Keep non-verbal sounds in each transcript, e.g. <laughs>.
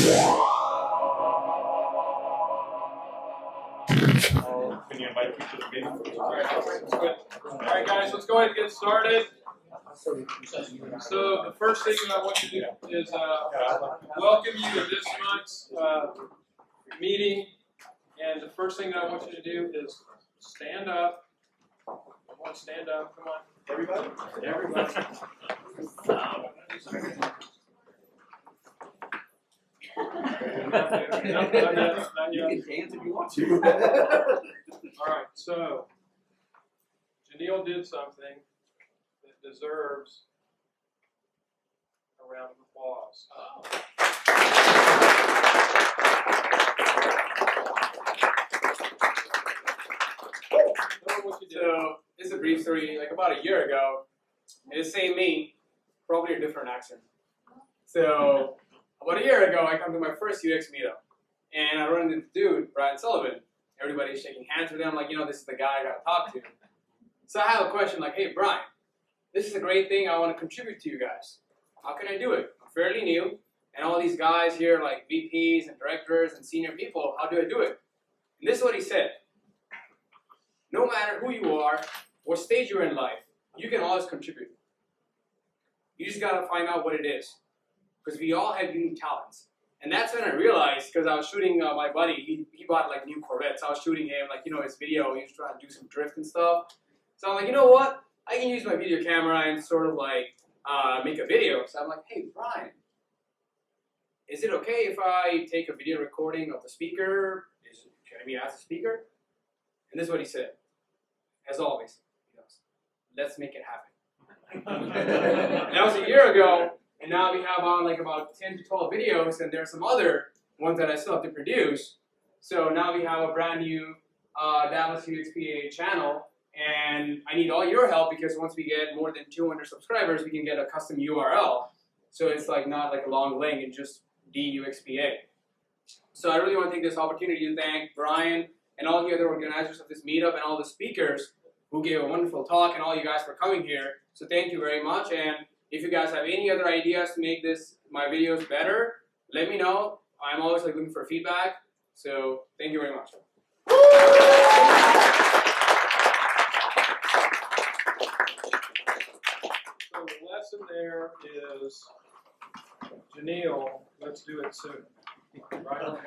Can you invite people to the meeting? Alright, guys, let's go ahead and get started. So the first thing that I want you to do is, uh, welcome you to this month's, uh, meeting. And the first thing that I want you to do is stand up. Come on, stand up, come on. Everybody? Everybody. <laughs> <laughs> Not yet, not yet, not You yet. can dance if you want to. Alright, so Janelle did something that deserves a round of applause. Tell her what you did. So this is a brief story. Like about a year ago, it's the same me, probably a different accent. So about a year ago, I come to my first UX meetup, and I run into this dude, Brian Sullivan. Everybody's shaking hands with him, like you know, this is the guy I gotta talk to. So I have a question, like, hey Brian, this is a great thing. I want to contribute to you guys. How can I do it? I'm fairly new, and all these guys here, like VPs and directors and senior people, how do I do it? And this is what he said no matter who you are, what stage you're in life, you can always contribute. You just gotta find out what it is. Because we all have unique talents. And that's when I realized, because I was shooting uh, my buddy, he, he bought like new Corvettes. I was shooting him, like, you know, his video, he was trying to do some drift and stuff. So I'm like, you know what? I can use my video camera and sort of like uh, make a video. So I'm like, hey, Brian, is it okay if I take a video recording of the speaker? Is, can I be asked the speaker? And this is what he said. As always, he goes, let's make it happen. <laughs> that was a year ago, and now we have on like about 10 to 12 videos, and there are some other ones that I still have to produce. So now we have a brand new uh, Dallas UXPA channel, and I need all your help because once we get more than 200 subscribers, we can get a custom URL. So it's like not like a long link, it's just DUXPA. So I really want to take this opportunity to thank Brian and all the other organizers of this meetup and all the speakers who gave a wonderful talk and all you guys for coming here. So thank you very much. And if you guys have any other ideas to make this my videos better, let me know. I'm always like looking for feedback. So thank you very much. So the lesson there is, Janelle, let's do it soon. Right?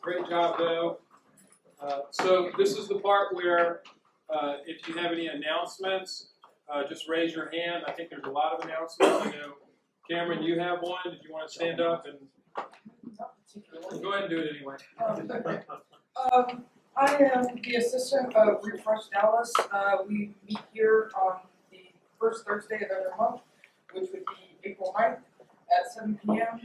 Great job, though. Uh, so this is the part where, uh, if you have any announcements, uh, just raise your hand. I think there's a lot of announcements. You know, Cameron, you have one. Did you want to stand up and go ahead and do it anyway? Um, I am the assistant of Refresh Dallas. Uh, we meet here on the first Thursday of every month, which would be April 9th at seven P M.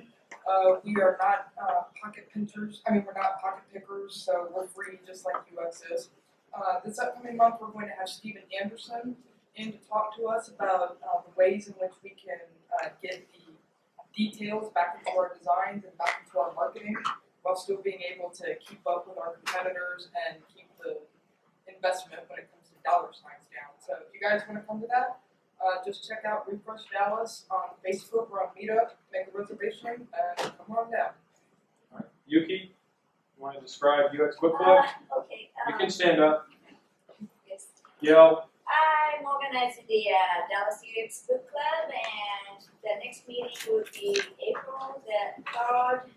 Uh, we are not, uh, pocket pincers, I mean, we're not pocket pickers, so we're free, just like UX is. Uh, this upcoming month, we're going to have Steven Anderson in to talk to us about, uh, the ways in which we can, uh, get the details back into our designs and back into our marketing while still being able to keep up with our competitors and keep the investment when it comes to dollar signs down. So if you guys wanna come to that, uh, just check out Refresh Dallas on Facebook or on Meetup, make a reservation and come on down. Yuki, you want to describe UX Book Club? Uh, okay. You Um, can stand up, yes. yell. I'm organizing the uh, Dallas UX Book Club, and the next meeting will be April the third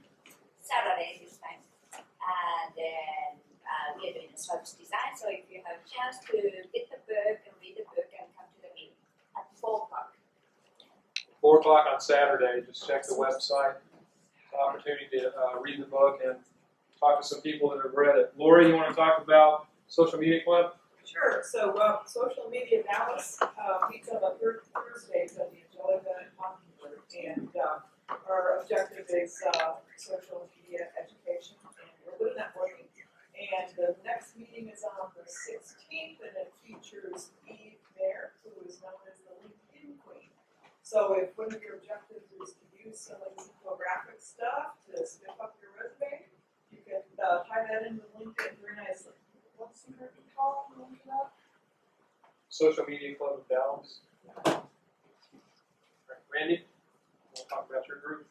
Saturday this time. And then uh, we are doing a service design. So if you have a chance to get the book and read the book and come to the meeting at four o'clock. Four o'clock on Saturday, just check the website. Opportunity to uh, read the book and talk to some people that have read it. Lori, you want to talk about Social Media Club? Sure, so, uh, Social Media Dallas, uh, meets on the third Thursdays at the Angelika and Mockingbird. And, uh, our objective is, uh, social media education, and we're doing that working. And the next meeting is on the sixteenth, and it features Eve Mayer, who is known as the LinkedIn Queen. So if one of your objectives is to use some of infographic stuff to step up your resume, you can, uh, tie that into LinkedIn very nicely. What's the group called. Social Media Club of Dallas. Randy, we'll talk about your group.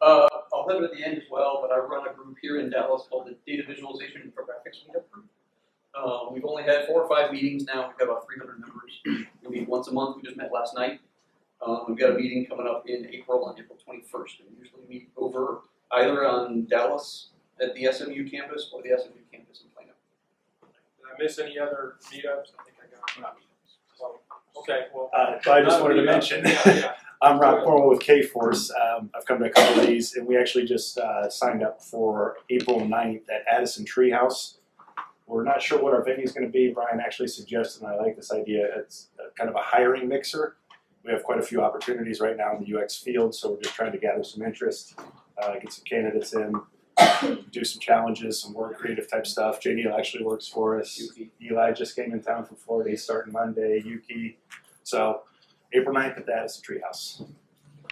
Uh, I'll have it at the end as well, but I run a group here in Dallas called the Data Visualization and Infographics Meetup Group. Uh, we've only had four or five meetings now. We've got about 300 members. We meet once a month. We just met last night. Um, we've got a meeting coming up in April on April 21st. We usually meet over either on Dallas at the SMU campus or the SMU campus in miss any other meetups? I think I got. So, okay, well. Uh, so I just wanted to mention, Yeah, yeah. <laughs> I'm Rob Corwell with Kforce. Um, I've come to a couple of these, and we actually just uh, signed up for April 9th at Addison Treehouse. We're not sure what our venue is going to be. Brian actually suggested, and I like this idea, it's kind of a hiring mixer. We have quite a few opportunities right now in the UX field, so we're just trying to gather some interest, uh, get some candidates in, do some challenges, some more creative type stuff. J. Neal actually works for us. Yuki. Eli just came in town from Florida. He's starting Monday. Yuki. So April 9th at that is the Treehouse.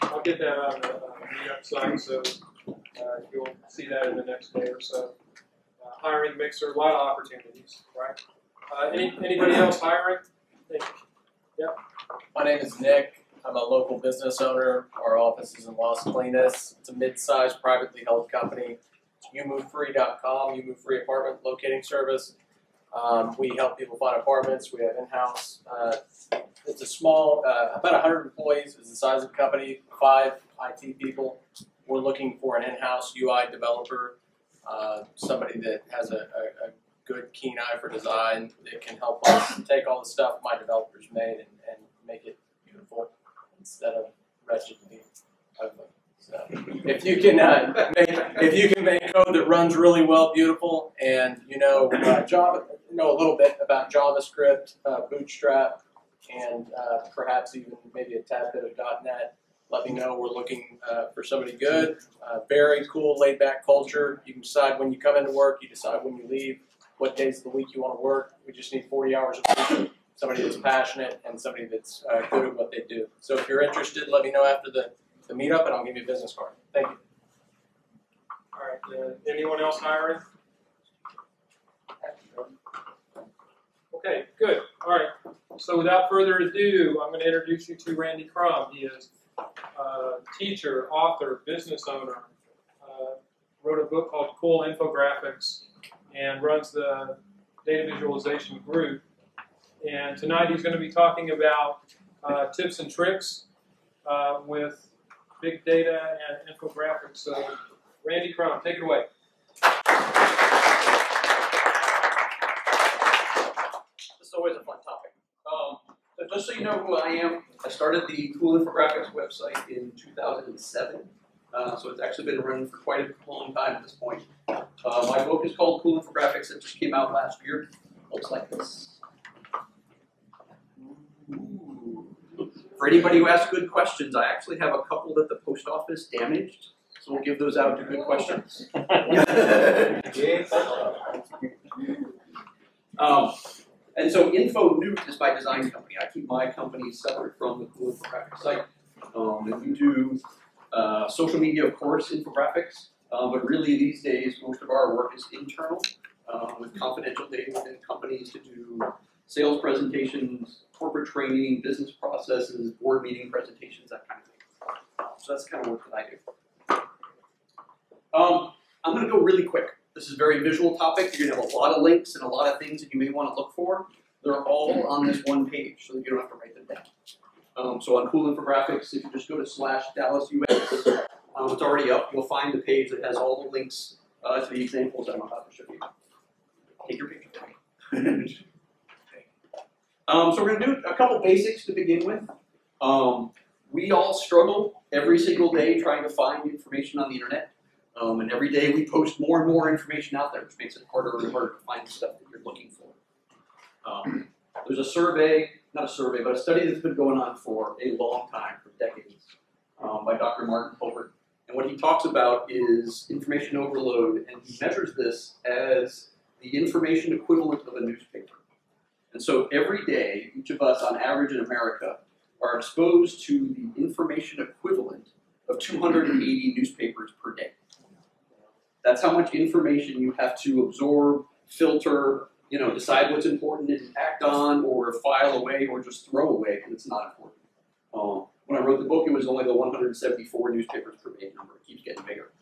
I'll get that on the uh, meetup site, so uh, you'll see that in the next day or so. Uh, hiring mixer, a lot of opportunities, right? Uh, any, anybody else hiring? Thank you. My name is Nick. I'm a local business owner. Our office is in Las Colinas. It's a mid-sized privately held company. YouMoveFree.com, You Move Free Apartment Locating Service. Um, we help people find apartments. We have in-house. Uh, it's a small, uh, about 100 employees is the size of the company. Five IT people. We're looking for an in-house UI developer, uh, somebody that has a, a, a good keen eye for design that can help us take all the stuff my developers made and, and make it beautiful instead of wretchedly ugly. If you can uh, make if you can make code that runs really well, beautiful, and you know uh, Java, know a little bit about JavaScript, uh, Bootstrap, and uh, perhaps even maybe a tad bit of .NET. Let me know. We're looking uh, for somebody good. Uh, very cool, laid back culture. You can decide when you come into work. You decide when you leave. What days of the week you want to work. We just need 40 hours a week. Somebody that's passionate and somebody that's good at what they do. So if you're interested, let me know after the, the meetup and I'll give you a business card. Thank you. All right, uh, anyone else hiring? Okay, good, all right. So without further ado, I'm gonna introduce you to Randy Krum. He is uh, teacher, author, business owner. uh, Wrote a book called Cool Infographics and runs the data visualization group. And tonight he's gonna be talking about uh, tips and tricks uh, with big data and infographics. So Randy Krum, take it away. This is always a fun topic. Um, just so you know who I am, I started the Cool Infographics website in 2007. Uh, so it's actually been running for quite a long time at this point. Uh, my book is called Cool Infographics. It just came out last year. Looks like this. For anybody who asks good questions, I actually have a couple that the post office damaged. So we'll give those out to good questions. <laughs> um, and so InfoNewt is my design company. I keep my company separate from the Cool Infographics site. Um, and we do uh, social media, of course, infographics. Um, but really, these days, most of our work is internal um, with confidential data within companies to do sales presentations, corporate training, business processes, board meeting presentations, that kind of thing. So that's the kind of work that I do. Um, I'm going to go really quick. This is a very visual topic. You're going to have a lot of links and a lot of things that you may want to look for. They're all on this one page, so that you don't have to write them down. Um, so on Cool Infographics, if you just go to slash Dallas UX, um, it's already up. You'll find the page that has all the links uh, to the examples I'm about to show you. Take your picture. Um, so we're going to do a couple basics to begin with. Um, we all struggle every single day trying to find information on the internet. Um, and every day we post more and more information out there, which makes it harder and harder to find the stuff that you're looking for. Um, there's a survey, not a survey, but a study that's been going on for a long time, for decades, um, by Dr. Martin Hilbert. And what he talks about is information overload, and he measures this as the information equivalent of a newspaper. And so every day, each of us on average in America are exposed to the information equivalent of 280 newspapers per day. That's how much information you have to absorb, filter, you know, decide what's important and act on, or file away, or just throw away because it's not important. Um, when I wrote the book, it was only the 174 newspapers per day number. It keeps getting bigger.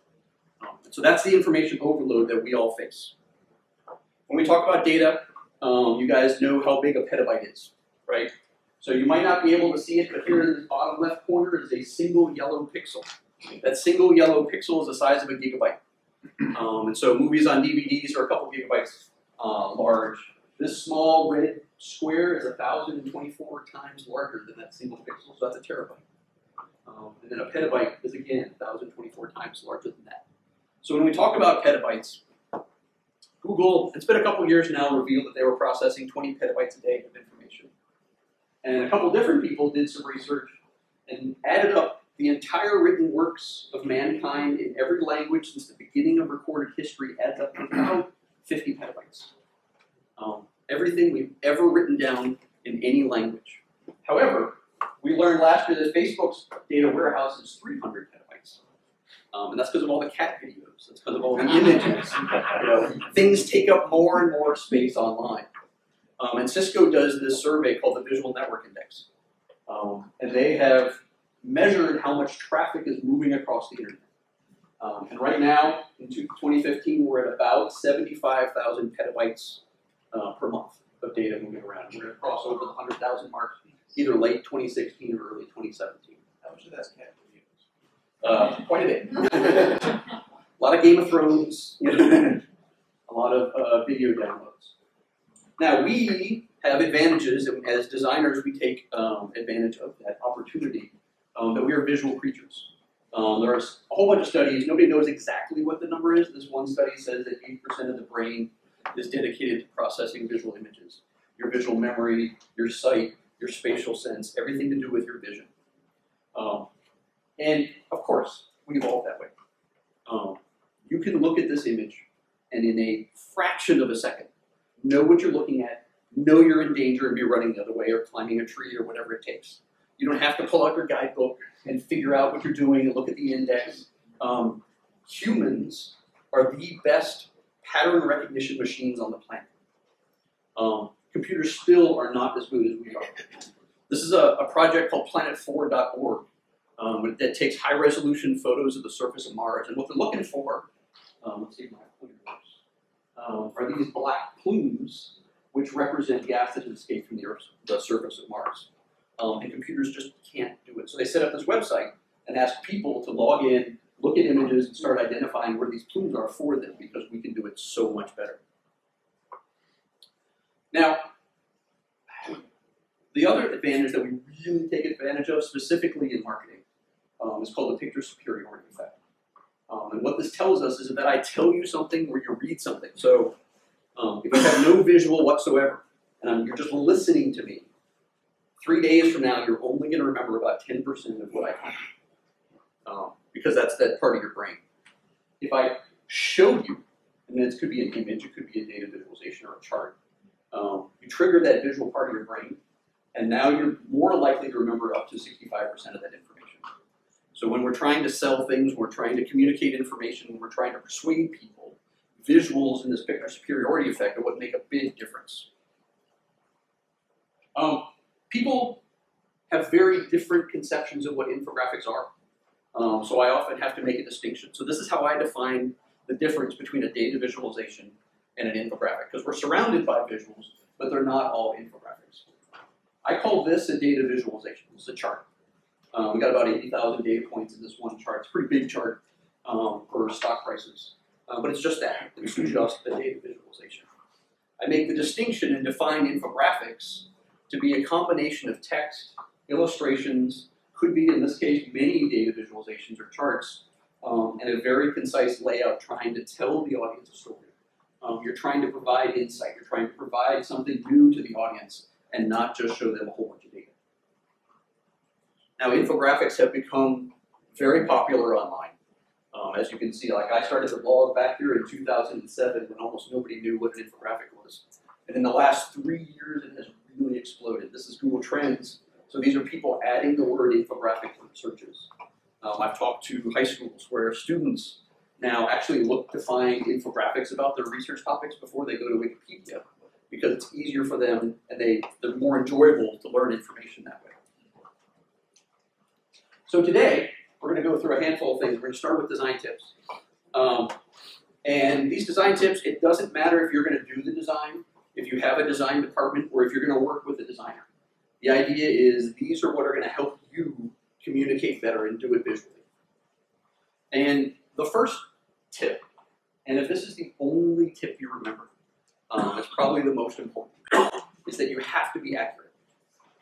So that's the information overload that we all face. When we talk about data, um, you guys know how big a petabyte is, right? So you might not be able to see it, but here in the bottom left corner is a single yellow pixel. That single yellow pixel is the size of a gigabyte. Um, and so movies on DVDs are a couple gigabytes uh, large. This small red square is 1,024 times larger than that single pixel, so that's a terabyte. Um, and then a petabyte is again 1,024 times larger than that. So when we talk about petabytes, Google, it's been a couple years now, revealed that they were processing 20 petabytes a day of information. And a couple different people did some research and added up the entire written works of mankind in every language since the beginning of recorded history adds up to about 50 petabytes. Um, everything we've ever written down in any language. However, we learned last year that Facebook's data warehouse is 300 petabytes. Um, and that's because of all the cat videos. That's because of all the images. You know, things take up more and more space online. Um, and Cisco does this survey called the Visual Network Index. Um, and they have measured how much traffic is moving across the internet. Um, and right now, in 2015, we're at about 75,000 petabytes uh, per month of data moving around. We're going to cross over the 100,000 mark either late 2016 or early 2017. How much of that's cat? Uh, quite a bit. <laughs> a lot of Game of Thrones, a lot of uh, video downloads. Now we have advantages, and as designers, we take um, advantage of that opportunity. Um, that we are visual creatures. Um, there's a whole bunch of studies. Nobody knows exactly what the number is. This one study says that 8% of the brain is dedicated to processing visual images. Your visual memory, your sight, your spatial sense, everything to do with your vision. Um, and of course, we evolved that way. Um, you can look at this image and in a fraction of a second, know what you're looking at, know you're in danger and be running the other way or climbing a tree or whatever it takes. You don't have to pull out your guidebook and figure out what you're doing and look at the index. Um, humans are the best pattern recognition machines on the planet. Um, computers still are not as good as we are. This is a, a project called planet4.org um, that takes high resolution photos of the surface of Mars. And what they're looking for, um, let's see my um, are these black plumes which represent gas that has escaped from the, Earth's, the surface of Mars. Um, and computers just can't do it. So they set up this website and ask people to log in, look at images, and start identifying where these plumes are for them because we can do it so much better. Now, the other advantage that we really take advantage of, specifically in marketing, um, is called the picture superiority effect. Um, and what this tells us is that I tell you something or you read something. So um, if you have no visual whatsoever, and you're just listening to me, three days from now, you're only going to remember about 10% of what I told you. Um, because that's that part of your brain. If I show you, and this could be an image, it could be a data visualization or a chart, um, you trigger that visual part of your brain, and now you're more likely to remember up to 65% of that information. So when we're trying to sell things, we're trying to communicate information, when we're trying to persuade people, visuals and this picture superiority effect are what make a big difference. Um, people have very different conceptions of what infographics are. Um, so I often have to make a distinction. So this is how I define the difference between a data visualization and an infographic, because we're surrounded by visuals, but they're not all infographics. I call this a data visualization. Is a chart. Uh, we got about 80,000 data points in this one chart. It's a pretty big chart um, for stock prices, uh, but it's just that. It's just a data visualization. I make the distinction and define infographics to be a combination of text, illustrations, could be in this case many data visualizations or charts, um, and a very concise layout trying to tell the audience a story. Um, you're trying to provide insight, you're trying to provide something new to the audience and not just show them a whole bunch of. Now, infographics have become very popular online. Um, as you can see, like I started the blog back here in 2007 when almost nobody knew what an infographic was. And in the last three years, it has really exploded. This is Google Trends. So these are people adding the word infographic to their searches. Um, I've talked to high schools where students now actually look to find infographics about their research topics before they go to Wikipedia because it's easier for them and they, they're more enjoyable to learn information that way. So today, we're going to go through a handful of things. We're going to start with design tips. Um, and these design tips, it doesn't matter if you're going to do the design, if you have a design department, or if you're going to work with a designer. The idea is these are what are going to help you communicate better and do it visually. And the first tip, and if this is the only tip you remember, um, it's probably the most important, is that you have to be accurate.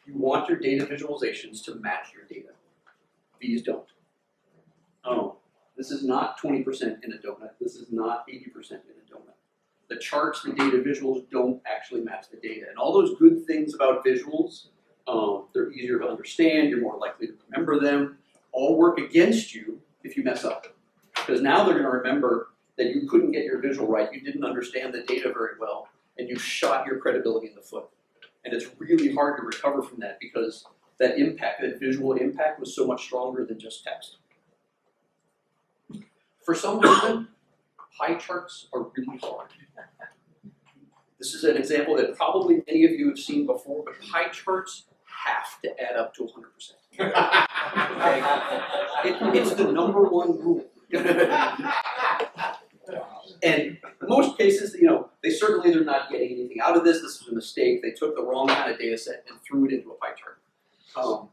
You want your data visualizations to match your data. These don't. Oh, this is not 20% in a donut. This is not 80% in a donut. The charts, the data visuals don't actually match the data. And all those good things about visuals, um, they're easier to understand, you're more likely to remember them, all work against you if you mess up. Because now they're going to remember that you couldn't get your visual right, you didn't understand the data very well, and you shot your credibility in the foot. And it's really hard to recover from that because that impact, that visual impact, was so much stronger than just text. For some reason, pie charts are really hard. This is an example that probably many of you have seen before, but pie charts have to add up to 100%. <laughs> It, it's the number one rule. and in most cases, you know, they certainly they're not getting anything out of this. This was a mistake. They took the wrong kind of data set and threw it into a pie chart. Um,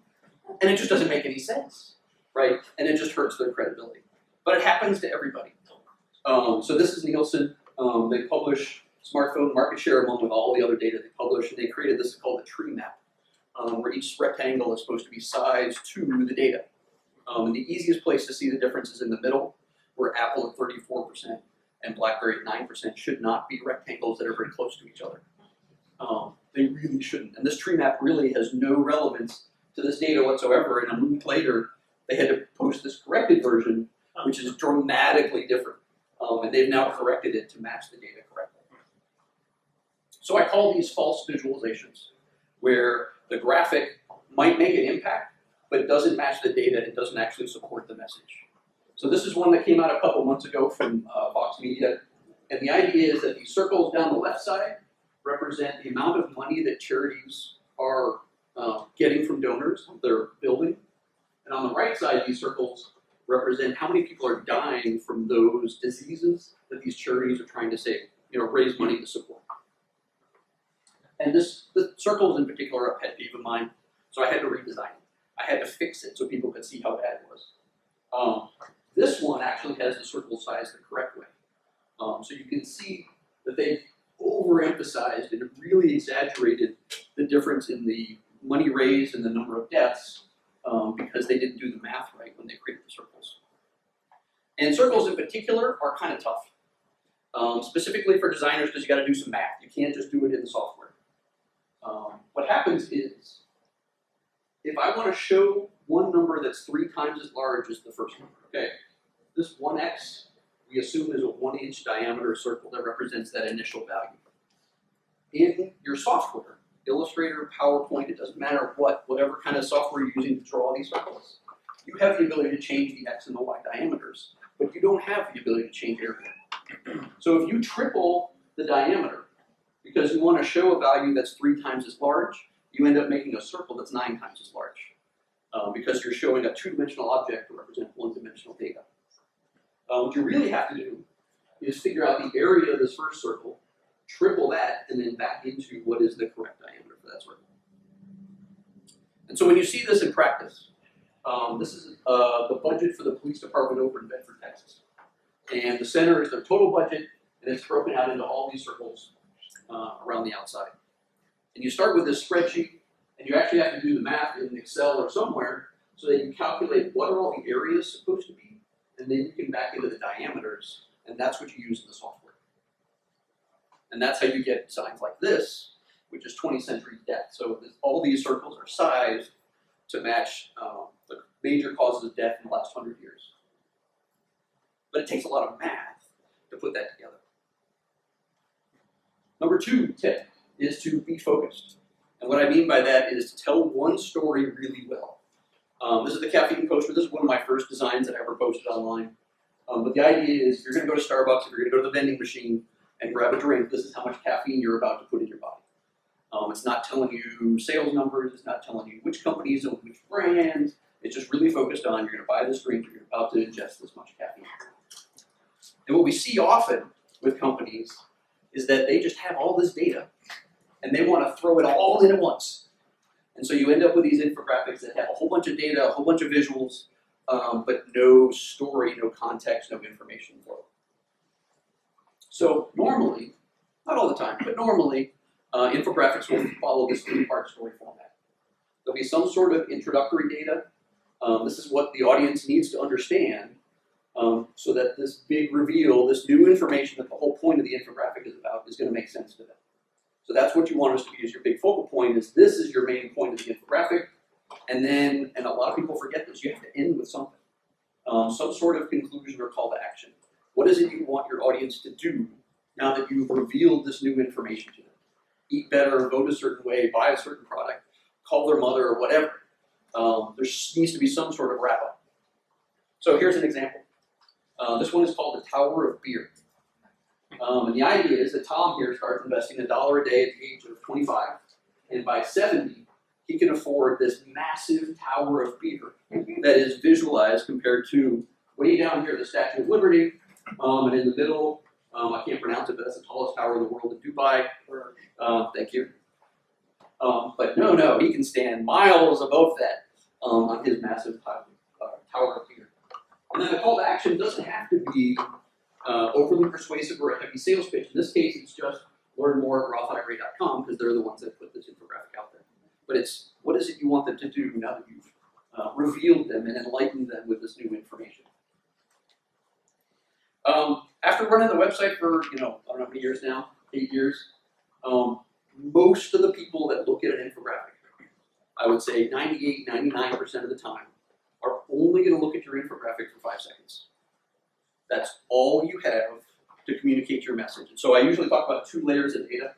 and it just doesn't make any sense, right? And it just hurts their credibility. But it happens to everybody. Um, so this is Nielsen. Um, they publish smartphone market share along with all the other data they publish, and they created this called the tree map, um, where each rectangle is supposed to be sized to the data. Um, and the easiest place to see the difference is in the middle, where Apple at 34% and BlackBerry at 9% should not be rectangles that are very close to each other. Um, they really shouldn't. And this tree map really has no relevance to this data whatsoever. And a month later, they had to post this corrected version, which is dramatically different. Um, and they've now corrected it to match the data correctly. So I call these false visualizations, where the graphic might make an impact, but doesn't match the data, and doesn't actually support the message. So this is one that came out a couple months ago from uh, Vox Media, and the idea is that these circles down the left side represent the amount of money that charities are uh, getting from donors, they're building, and on the right side, these circles represent how many people are dying from those diseases that these charities are trying to save, you know, raise money to support. And this, the circles in particular are a pet peeve of mine, so I had to redesign it. I had to fix it so people could see how bad it was. Um, this one actually has the circle size the correct way. Um, so you can see that they overemphasized and really exaggerated the difference in the money raised and the number of deaths um, because they didn't do the math right when they created the circles. And circles in particular are kind of tough, um, specifically for designers because you got to do some math. You can't just do it in the software. Um, what happens is, if I want to show one number that's three times as large as the first number, okay, this 1x we assume is a one inch diameter circle that represents that initial value. In your software, Illustrator, PowerPoint, it doesn't matter what, whatever kind of software you're using to draw these circles, you have the ability to change the x and the y diameters, but you don't have the ability to change area. <clears throat> So if you triple the diameter, because you want to show a value that's three times as large, you end up making a circle that's nine times as large. Uh, because you're showing a two-dimensional object to represent one-dimensional data. Uh, what you really have to do is figure out the area of this first circle, triple that, and then back into what is the correct diameter for that circle. And so when you see this in practice, um, this is uh, the budget for the police department over in Bedford, Texas. And the center is their total budget, and it's broken out into all these circles uh, around the outside. And you start with this spreadsheet, and you actually have to do the math in Excel or somewhere so that you calculate what are all the areas supposed to be, and then you can back into the diameters, and that's what you use in the software. And that's how you get signs like this, which is 20 century death. So this, all these circles are sized to match um, the major causes of death in the last 100 years. But it takes a lot of math to put that together. Number two tip is to be focused. And what I mean by that is to tell one story really well. Um, this is the caffeine poster. This is one of my first designs that I ever posted online. Um, but the idea is if you're going to go to Starbucks, if you're going to go to the vending machine and grab a drink, this is how much caffeine you're about to put in your body. Um, it's not telling you sales numbers. It's not telling you which companies and which brands. It's just really focused on you're going to buy this drink, you're about to ingest this much caffeine. And what we see often with companies is that they just have all this data and they want to throw it all in at once. And so you end up with these infographics that have a whole bunch of data, a whole bunch of visuals, um, but no story, no context, no information flow. So normally, not all the time, but normally, uh, infographics will follow this three-part story format. There'll be some sort of introductory data. Um, this is what the audience needs to understand um, so that this big reveal, this new information that the whole point of the infographic is about, is going to make sense to them. So that's what you want us to be as your big focal point is this is your main point of the infographic. And then, and a lot of people forget this, you have to end with something. Um, some sort of conclusion or call to action. What is it you want your audience to do now that you've revealed this new information to them? Eat better, vote a certain way, buy a certain product, call their mother or whatever. Um, there needs to be some sort of wrap up. So here's an example. Uh, this one is called the Tower of Beer. Um, and the idea is that Tom here starts investing a dollar a day at the age of 25, and by 70, he can afford this massive tower of beer that is visualized compared to way down here, the Statue of Liberty, um, and in the middle, um, I can't pronounce it, but that's the tallest tower in the world in Dubai. Uh, thank you. Um, but no, no, he can stand miles above that um, on his massive tower, uh, tower of beer. And then the call to action doesn't have to be uh, overly persuasive or a heavy sales pitch. In this case, it's just learn more at rothira.com because they're the ones that put this infographic out there. But it's what is it you want them to do now that you've uh, revealed them and enlightened them with this new information. Um, after running the website for you know I don't know how many years now, eight years, um, most of the people that look at an infographic, I would say 98, 99% of the time, are only going to look at your infographic for five seconds. That's all you have to communicate your message. And so I usually talk about two layers of data.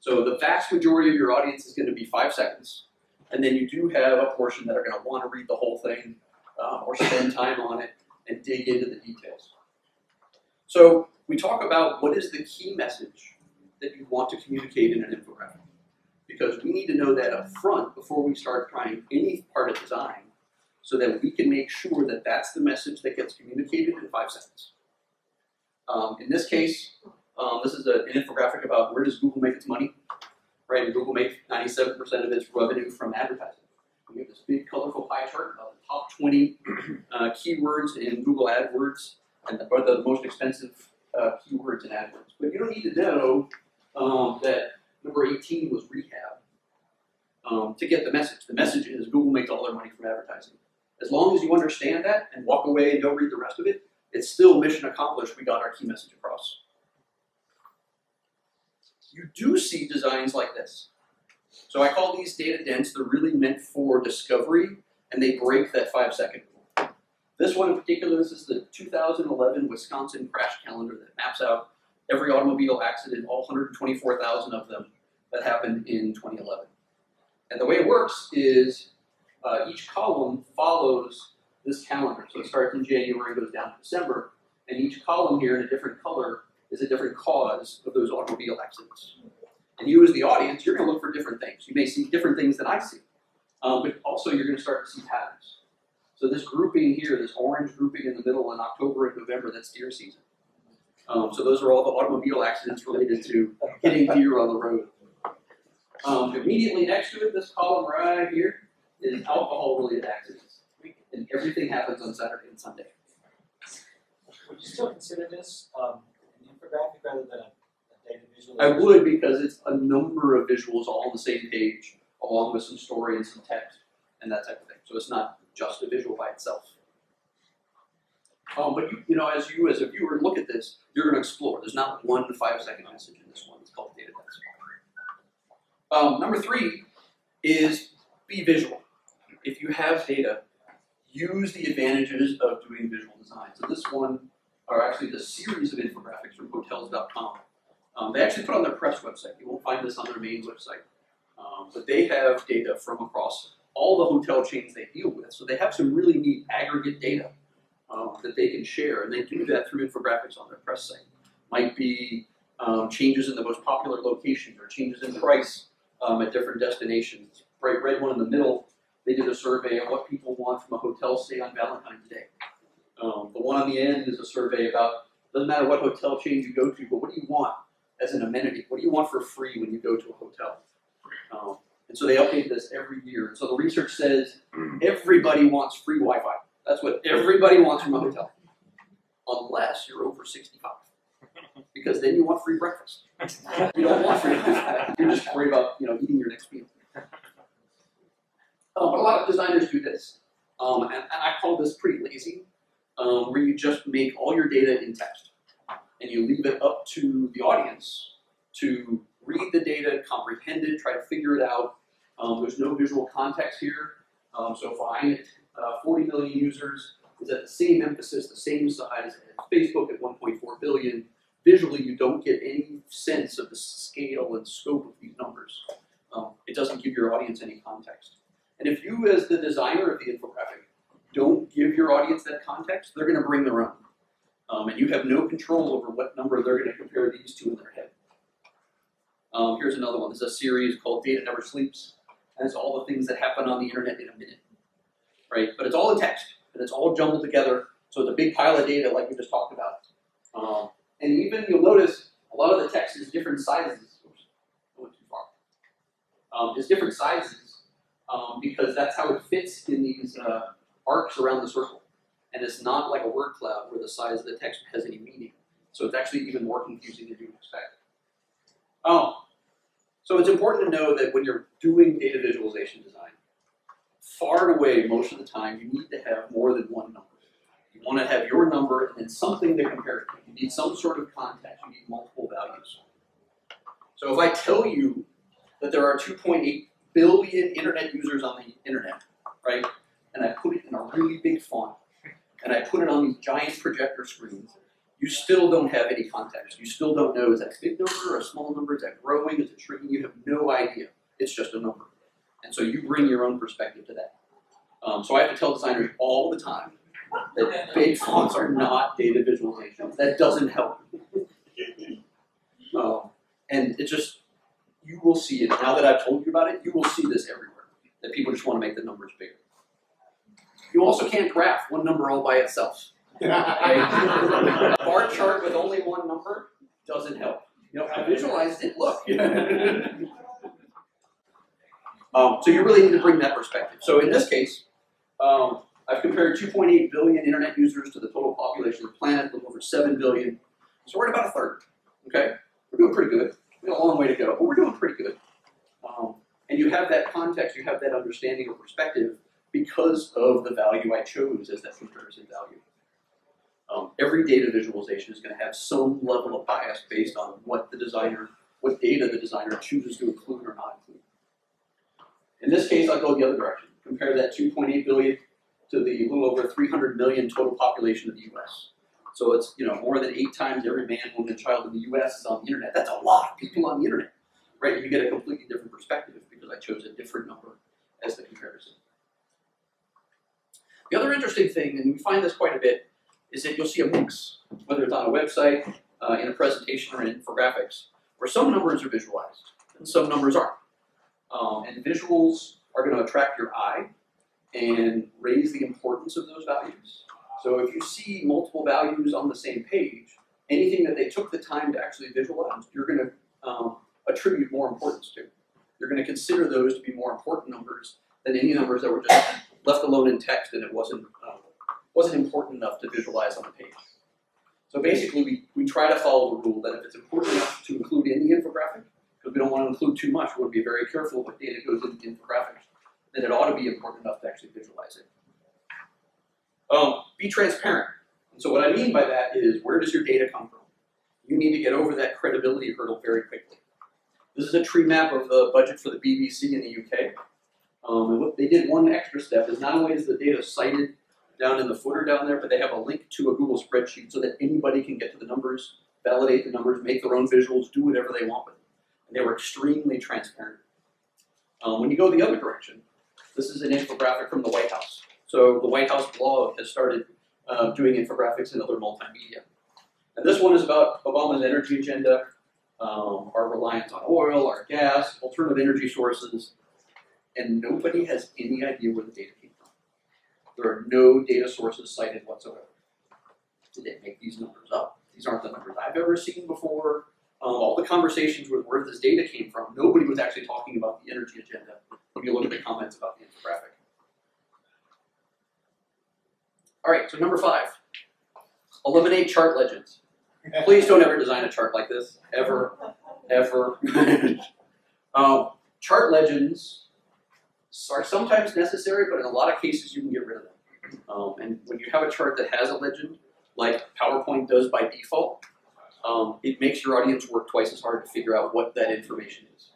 So the vast majority of your audience is going to be five seconds. And then you do have a portion that are going to want to read the whole thing uh, or spend time on it and dig into the details. So we talk about what is the key message that you want to communicate in an infographic. Because we need to know that up front before we start trying any part of design so that we can make sure that that's the message that gets communicated in five seconds. Um, in this case, um, this is a, an infographic about where does Google make its money, right? And Google makes 97% of its revenue from advertising. We have this big colorful pie chart of the top 20 <clears throat> uh, keywords in Google AdWords and the, the most expensive uh, keywords in AdWords. But you don't need to know um, that number 18 was rehab um, to get the message. The message is Google makes all their money from advertising. As long as you understand that and walk away and don't read the rest of it, it's still mission accomplished. We got our key message across. You do see designs like this. So I call these data dense. They're really meant for discovery, and they break that five second rule. This one in particular, this is the 2011 Wisconsin crash calendar that maps out every automobile accident, all 124,000 of them that happened in 2011. And the way it works is uh, each column follows this calendar. So it starts in January, and goes down to December, and each column here in a different color is a different cause of those automobile accidents. And you as the audience, you're going to look for different things. You may see different things than I see, um, but also you're going to start to see patterns. So this grouping here, this orange grouping in the middle in October and November, that's deer season. Um, so those are all the automobile accidents related to hitting deer on the road. Um, immediately next to it, this column right here, is alcohol-related accidents. And everything happens on Saturday and Sunday. Would you still consider this um, an infographic rather than a, a data visual? I would because it's a number of visuals all on the same page, along with some story and some text and that type of thing. So it's not just a visual by itself. Um, but you, you know, as you as a viewer look at this, you're going to explore. There's not one five second message in this one. It's called data text. Um, number three is be visual. If you have data, use the advantages of doing visual design. So this one are actually the series of infographics from Hotels.com. Um, they actually put on their press website. You won't find this on their main website, um, but they have data from across all the hotel chains they deal with. So they have some really neat aggregate data um, that they can share, and they do that through infographics on their press site. Might be um, changes in the most popular locations or changes in price um, at different destinations. Bright red one in the middle, they did a survey of what people want from a hotel stay on Valentine's Day. Um, the one on the end is a survey about Doesn't matter what hotel chain you go to, but what do you want as an amenity? What do you want for free when you go to a hotel? Um, and so they update this every year. And so the research says everybody wants free Wi-Fi. That's what everybody wants from a hotel, unless you're over 65, because then you want free breakfast. You don't want free Wi-Fi. You're just worried about you know eating your next meal. Uh, but a lot of designers do this, um, and, and I call this pretty lazy, um, where you just make all your data in text, and you leave it up to the audience to read the data, comprehend it, try to figure it out. Um, there's no visual context here, um, so if I uh, 40 million users is at the same emphasis, the same size as Facebook at 1.4 billion. Visually, you don't get any sense of the scale and scope of these numbers. Um, it doesn't give your audience any context. And if you, as the designer of the infographic, don't give your audience that context, they're going to bring their own. Um, and you have no control over what number they're going to compare these to in their head. Um, here's another one. This is a series called Data Never Sleeps. And it's all the things that happen on the internet in a minute. Right? But it's all in text, and it's all jumbled together. So it's a big pile of data like we just talked about. Um, and even you'll notice a lot of the text is different sizes. Oops, went too far. Um, is different sizes um, because that's how it fits in these uh, arcs around the circle. And it's not like a word cloud where the size of the text has any meaning. So it's actually even more confusing than you would expect. Oh, so it's important to know that when you're doing data visualization design, far and away, most of the time, you need to have more than one number. You want to have your number and then something to compare it to. You need some sort of context. You need multiple values. So if I tell you that there are 2.8 billion internet users on the internet, right, and I put it in a really big font, and I put it on these giant projector screens, you still don't have any context. You still don't know is that a big number or a small number? Is that growing? Is it shrinking? You have no idea. It's just a number. And so you bring your own perspective to that. Um, so I have to tell designers all the time that big fonts are not data visualizations. That doesn't help. <laughs> Um, and it just, you will see it. Now that I've told you about it, you will see this everywhere. That people just want to make the numbers bigger. You also can't graph one number all by itself. a bar chart with only one number doesn't help. You know, I visualized it, look. <laughs> um, so you really need to bring that perspective. So in this case, um, I've compared 2.8 billion internet users to the total population of the planet, a little over 7 billion. So we're at about a third. Okay? We're doing pretty good. We a long way to go, but we're doing pretty good. Um, and you have that context, you have that understanding or perspective because of the value I chose as that comparison value. Um, every data visualization is going to have some level of bias based on what the designer, what data the designer chooses to include or not include. In this case, I'll go the other direction. Compare that 2.8 billion to the little over 300 million total population of the U.S. So it's you know more than eight times every man, woman, and child in the U.S. is on the internet. That's a lot of people on the internet, right? You get a completely different perspective because I chose a different number as the comparison. The other interesting thing, and we find this quite a bit, is that you'll see a mix, whether it's on a website, uh, in a presentation, or in infographics, where some numbers are visualized and some numbers aren't. Um, and visuals are going to attract your eye and raise the importance of those values. So if you see multiple values on the same page, anything that they took the time to actually visualize, you're going to um, attribute more importance to. You're going to consider those to be more important numbers than any numbers that were just left alone in text and it wasn't um, wasn't important enough to visualize on the page. So basically, we, we try to follow the rule that if it's important enough to include in the infographic, because we don't want to include too much, we want to be very careful what data goes into the infographic, then it ought to be important enough to actually visualize it. Um, be transparent. And so what I mean by that is where does your data come from? You need to get over that credibility hurdle very quickly. This is a tree map of the budget for the BBC in the UK. Um, and what they did one extra step is not only is the data cited down in the footer down there, but they have a link to a Google spreadsheet so that anybody can get to the numbers, validate the numbers, make their own visuals, do whatever they want with them. And they were extremely transparent. Um, when you go the other direction, this is an infographic from the White House. So the White House blog has started uh, doing infographics and other multimedia. And this one is about Obama's energy agenda, um, our reliance on oil, our gas, alternative energy sources, and nobody has any idea where the data came from. There are no data sources cited whatsoever. Did they make these numbers up? These aren't the numbers I've ever seen before. Um, all the conversations with where this data came from, nobody was actually talking about the energy agenda when you look at the comments about the infographic. All right, so number five, eliminate chart legends. Please don't ever design a chart like this, ever, ever. <laughs> um, chart legends are sometimes necessary, but in a lot of cases you can get rid of them. Um, and when you have a chart that has a legend, like PowerPoint does by default, um, it makes your audience work twice as hard to figure out what that information is.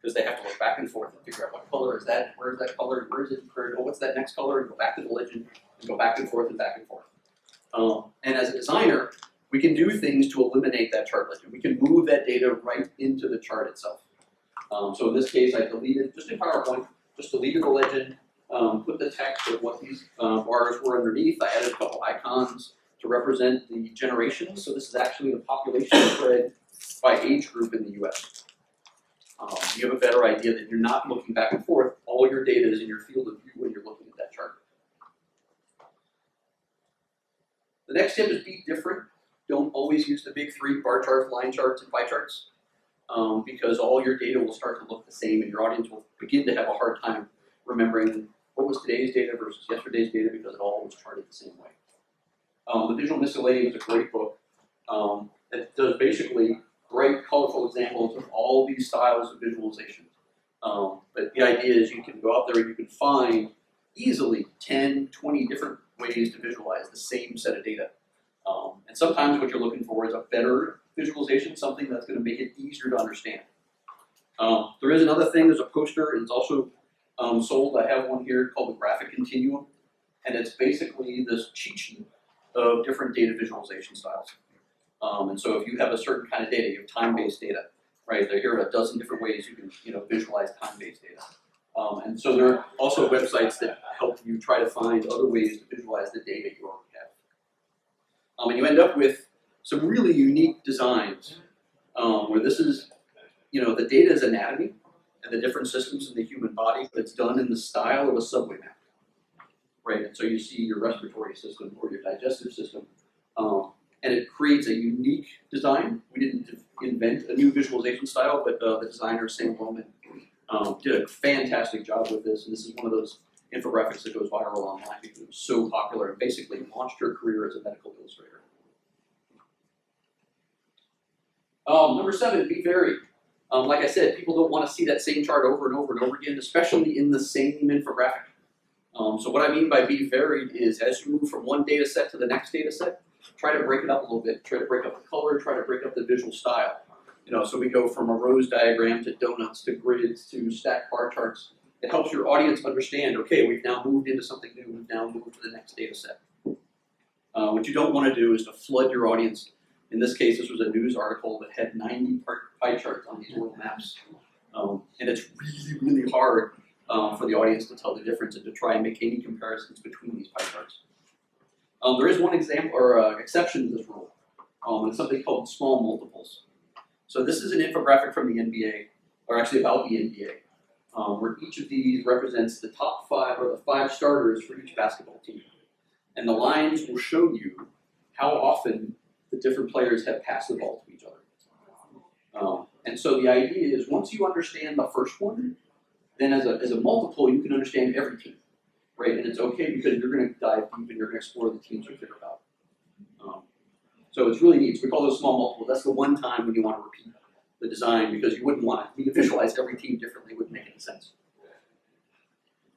Because they have to look back and forth and figure out what color is that, where is that color, where is it occurred, oh, what's that next color, and go back to the legend, and go back and forth and back and forth. Um, and as a designer, we can do things to eliminate that chart legend. We can move that data right into the chart itself. Um, so in this case, I deleted, just in PowerPoint, just deleted the legend, um, put the text of what these uh, bars were underneath. I added a couple icons to represent the generations. So this is actually the population spread by age group in the US. Um, you have a better idea that you're not looking back and forth. All your data is in your field of view when you're looking at that chart. The next tip is be different. Don't always use the big three bar charts, line charts, and pie charts. Um, because all your data will start to look the same and your audience will begin to have a hard time remembering what was today's data versus yesterday's data because it all was charted the same way. Um, the Visual Miscellaneum is a great book um, that does basically great, colorful examples of all these styles of visualization. Um, but the idea is you can go out there and you can find easily 10, 20 different ways to visualize the same set of data. Um, and sometimes what you're looking for is a better visualization, something that's going to make it easier to understand. Um, there is another thing, there's a poster, and it's also um, sold. I have one here called the Graphic Continuum, and it's basically this cheat sheet of different data visualization styles. Um, and so if you have a certain kind of data, you have time-based data, right? There are a dozen different ways you can, you know, visualize time-based data. Um, and so there are also websites that help you try to find other ways to visualize the data you already have. Um, and you end up with some really unique designs um, where this is, you know, the data is anatomy and the different systems in the human body that's done in the style of a subway map, right? And so you see your respiratory system or your digestive system, um, and it creates a unique design. We didn't invent a new visualization style, but uh, the designer Sam Loman um, did a fantastic job with this, and this is one of those infographics that goes viral online because it was so popular and basically launched her career as a medical illustrator. Um, number seven, be varied. Um, like I said, people don't want to see that same chart over and over and over again, especially in the same infographic. Um, so what I mean by be varied is as you move from one data set to the next data set, try to break it up a little bit. Try to break up the color, try to break up the visual style. You know, so we go from a rose diagram to donuts to grids to stacked bar charts. It helps your audience understand, okay, we've now moved into something new, we've now moved to the next data set. Uh, what you don't want to do is to flood your audience. In this case, this was a news article that had 90 pie charts on these world maps. Um, and it's really, really hard um, for the audience to tell the difference and to try and make any comparisons between these pie charts. Um, there is one example or uh, exception to this rule. Um, it's something called small multiples. So this is an infographic from the NBA, or actually about the NBA, um, where each of these represents the top five or the five starters for each basketball team. And the lines will show you how often the different players have passed the ball to each other. Um, and so the idea is once you understand the first one, then as a, as a multiple, you can understand every team, right? And it's okay because you're going to dive deep and you're going to explore the teams you care about. Um, so it's really neat. So we call those small multiples. That's the one time when you want to repeat the design because you wouldn't want to visualize every team differently. It wouldn't make any sense.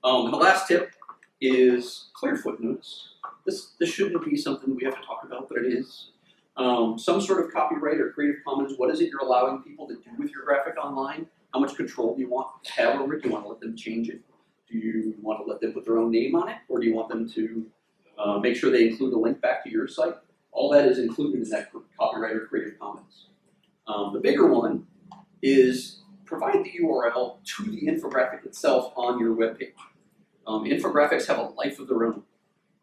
Um, the last tip is clear footnotes. This, this shouldn't be something we have to talk about, but it is. Um, some sort of copyright or Creative Commons, what is it you're allowing people to do with your graphic online? How much control do you want to have over it? Do you want to let them change it? Do you want to let them put their own name on it? Or do you want them to uh, make sure they include a link back to your site? All that is included in that copyright or Creative Commons. Um, the bigger one is provide the URL to the infographic itself on your webpage. Um, infographics have a life of their own.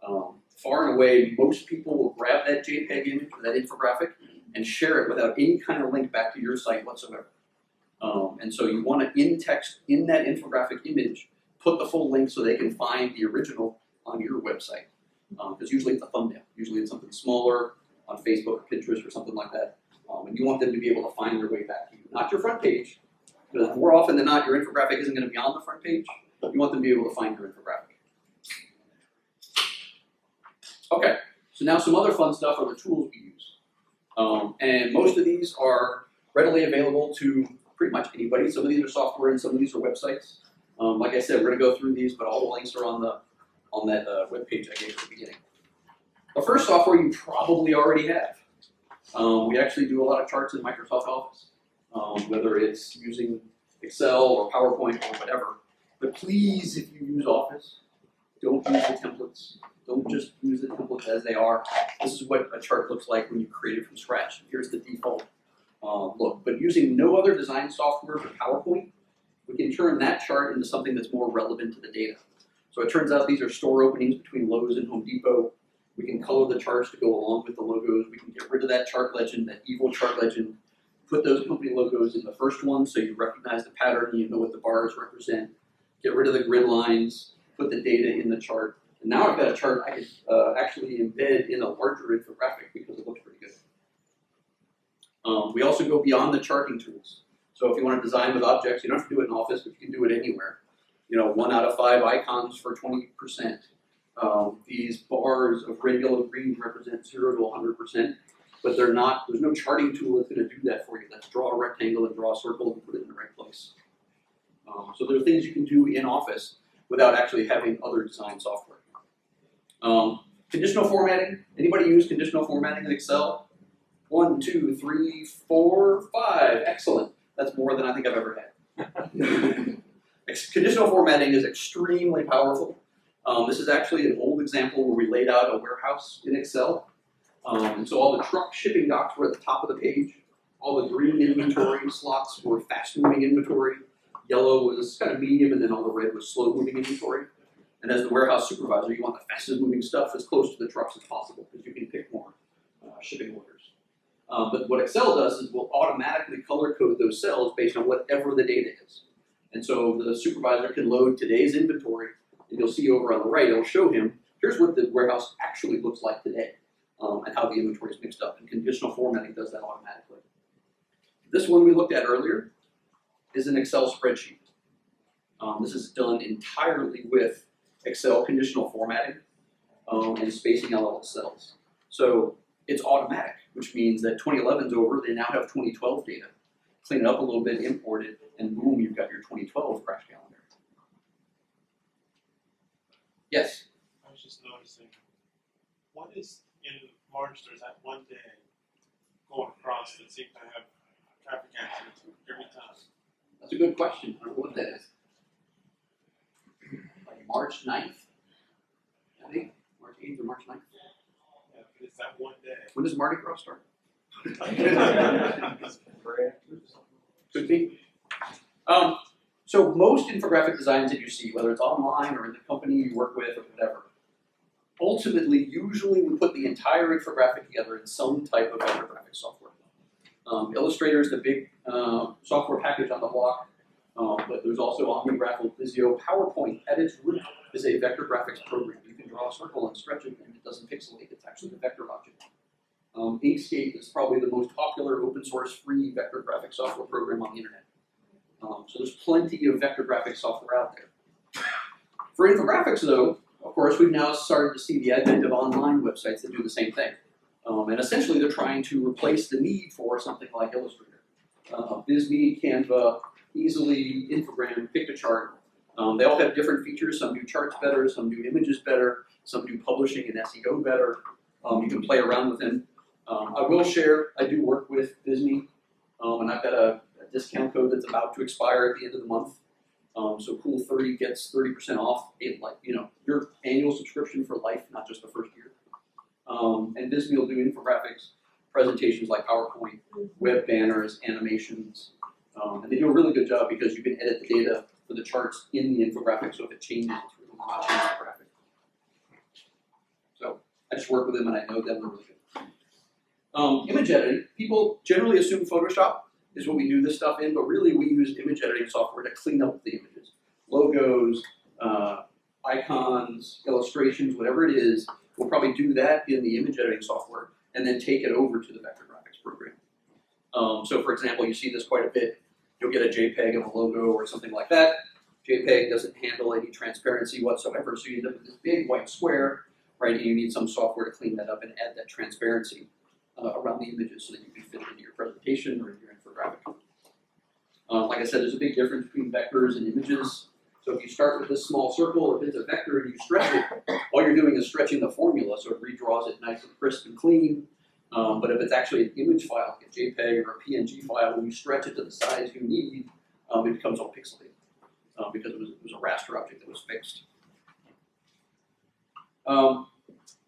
Um, far and away, most people will grab that JPEG image or that infographic and share it without any kind of link back to your site whatsoever. Um, and so you want to in text in that infographic image, put the full link so they can find the original on your website. Because um, usually it's a thumbnail. Usually it's something smaller. on Facebook or Pinterest or something like that. Um, and you want them to be able to find their way back to you, not your front page, because more often than not, your infographic isn't going to be on the front page. You want them to be able to find your infographic. Okay, so now some other fun stuff are the tools we use. Um, and most of these are readily available to pretty much anybody. Some of these are software and some of these are websites. Um, like I said, we're gonna go through these, but all the links are on the on that uh, web page I gave at the beginning. The first software you probably already have. Um, we actually do a lot of charts in Microsoft Office, um, whether it's using Excel or PowerPoint or whatever. But please, if you use Office, don't use the templates. Don't just use the templates as they are. This is what a chart looks like when you create it from scratch. Here's the default uh, look. But using no other design software for PowerPoint, we can turn that chart into something that's more relevant to the data. So it turns out these are store openings between Lowe's and Home Depot. We can color the charts to go along with the logos. We can get rid of that chart legend, that evil chart legend, put those company logos in the first one so you recognize the pattern and you know what the bars represent. Get rid of the grid lines, put the data in the chart. And now I've got a chart I can uh, actually embed in a larger infographic because it looks pretty good. Um, we also go beyond the charting tools. So if you want to design with objects, you don't have to do it in Office, but you can do it anywhere. You know, one out of five icons for 20%. Um, these bars of red, yellow, green represent zero to 100%, but they're not, there's no charting tool that's going to do that for you. Let's draw a rectangle and draw a circle and put it in the right place. Um, so there are things you can do in Office without actually having other design software. Um, conditional formatting. Anybody use conditional formatting in Excel? One, two, three, four, five. Excellent. That's more than I think I've ever had. <laughs> Conditional formatting is extremely powerful. Um, this is actually an old example where we laid out a warehouse in Excel. Um, and so all the truck shipping docks were at the top of the page. All the green inventory slots were fast moving inventory. Yellow was kind of medium, and then all the red was slow moving inventory. And as the warehouse supervisor, you want the fastest moving stuff as close to the trucks as possible because you can pick more uh, shipping orders. Um, but what Excel does is will automatically color code those cells based on whatever the data is. And so the supervisor can load today's inventory, and you'll see over on the right, it'll show him here's what the warehouse actually looks like today um, and how the inventory is mixed up. And conditional formatting does that automatically. This one we looked at earlier is an Excel spreadsheet. Um, this is done entirely with Excel conditional formatting um, and spacing out all the cells. So it's automatic, which means that 2011 is over, they now have 2012 data. Clean it up a little bit, import it, and boom, you've got your 2012 crash calendar. Yes? I was just noticing, what is in March, there's that one day going across that seems to have traffic accidents every time. That's a good question. I don't know what that is. Like March 9th? I think, March 8th or March 9th. Yeah, but it's that one day. When does Mardi Gras start? <laughs> Could be. Um, so most infographic designs that you see, whether it's online or in the company you work with or whatever, ultimately, usually we put the entire infographic together in some type of infographic software. Um, Illustrator is the big uh, software package on the block, um, but there's also OmniGraffle, Visio, PowerPoint at its root is a vector graphics program. You can draw a circle and stretch it, and it doesn't pixelate. It's actually a vector object. Um, Inkscape is probably the most popular open source free vector graphic software program on the internet. Um, so there's plenty of vector graphic software out there. For infographics, though, of course, we've now started to see the advent of online websites that do the same thing. Um, and essentially, they're trying to replace the need for something like Illustrator. Uh, Visme, Canva, Easel.ly Infogram, Piktochart. Um, they all have different features. Some do charts better, some do images better, some do publishing and SEO better. Um, you can play around with them. Um, I will share, I do work with Visme, um, and I've got a, a discount code that's about to expire at the end of the month. Um, so Cool 30 gets 30% off, it, like you know, your annual subscription for life, not just the first year. Um, and Visme will do infographics, presentations like PowerPoint, web banners, animations, um, and they do a really good job because you can edit the data for the charts in the infographic. So if it changes, it's really not the graphic. So I just work with them and I know them really good. Um, image editing. People generally assume Photoshop is what we do this stuff in, but really we use image editing software to clean up the images. Logos, uh, icons, illustrations, whatever it is, we'll probably do that in the image editing software. and then take it over to the vector graphics program. Um, so for example, you see this quite a bit. You'll get a JPEG of a logo or something like that. JPEG doesn't handle any transparency whatsoever, so you end up with this big white square, right? And you need some software to clean that up and add that transparency uh, around the images so that you can fit it into your presentation or your infographic. Um, like I said, there's a big difference between vectors and images. So if you start with this small circle, if it's a vector and you stretch it, all you're doing is stretching the formula, so it redraws it nice and crisp and clean. Um, but if it's actually an image file, like a JPEG or a PNG file, when you stretch it to the size you need, um, it becomes all pixelated uh, because it was, it was a raster object that was fixed. Um,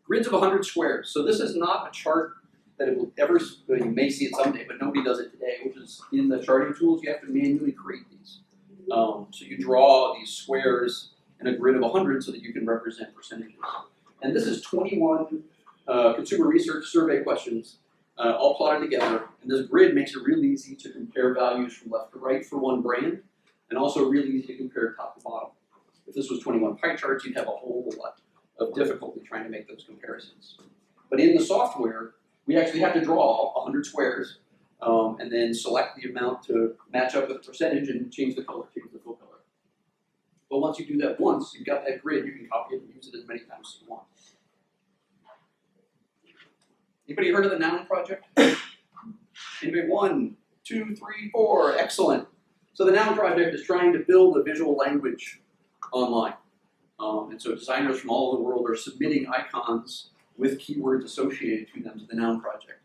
grids of 100 squares. So this is not a chart that it will ever, you may see it someday, but nobody does it today, which is in the charting tools, you have to manually create these. Um, so you draw these squares in a grid of 100 so that you can represent percentages. And this is 21 uh, consumer research survey questions uh, all plotted together. And this grid makes it really easy to compare values from left to right for one brand, and also really easy to compare top to bottom. If this was 21 pie charts, you'd have a whole lot of difficulty trying to make those comparisons. But in the software, we actually have to draw 100 squares um, and then select the amount to match up with the percentage and change the color, change the full color. But once you do that once, you've got that grid, you can copy it and use it as many times as you want. Anybody heard of the Noun Project? Anybody? One, two, three, four. Excellent. So the Noun Project is trying to build a visual language online. Um, and so designers from all over the world are submitting icons with keywords associated to them to the Noun Project.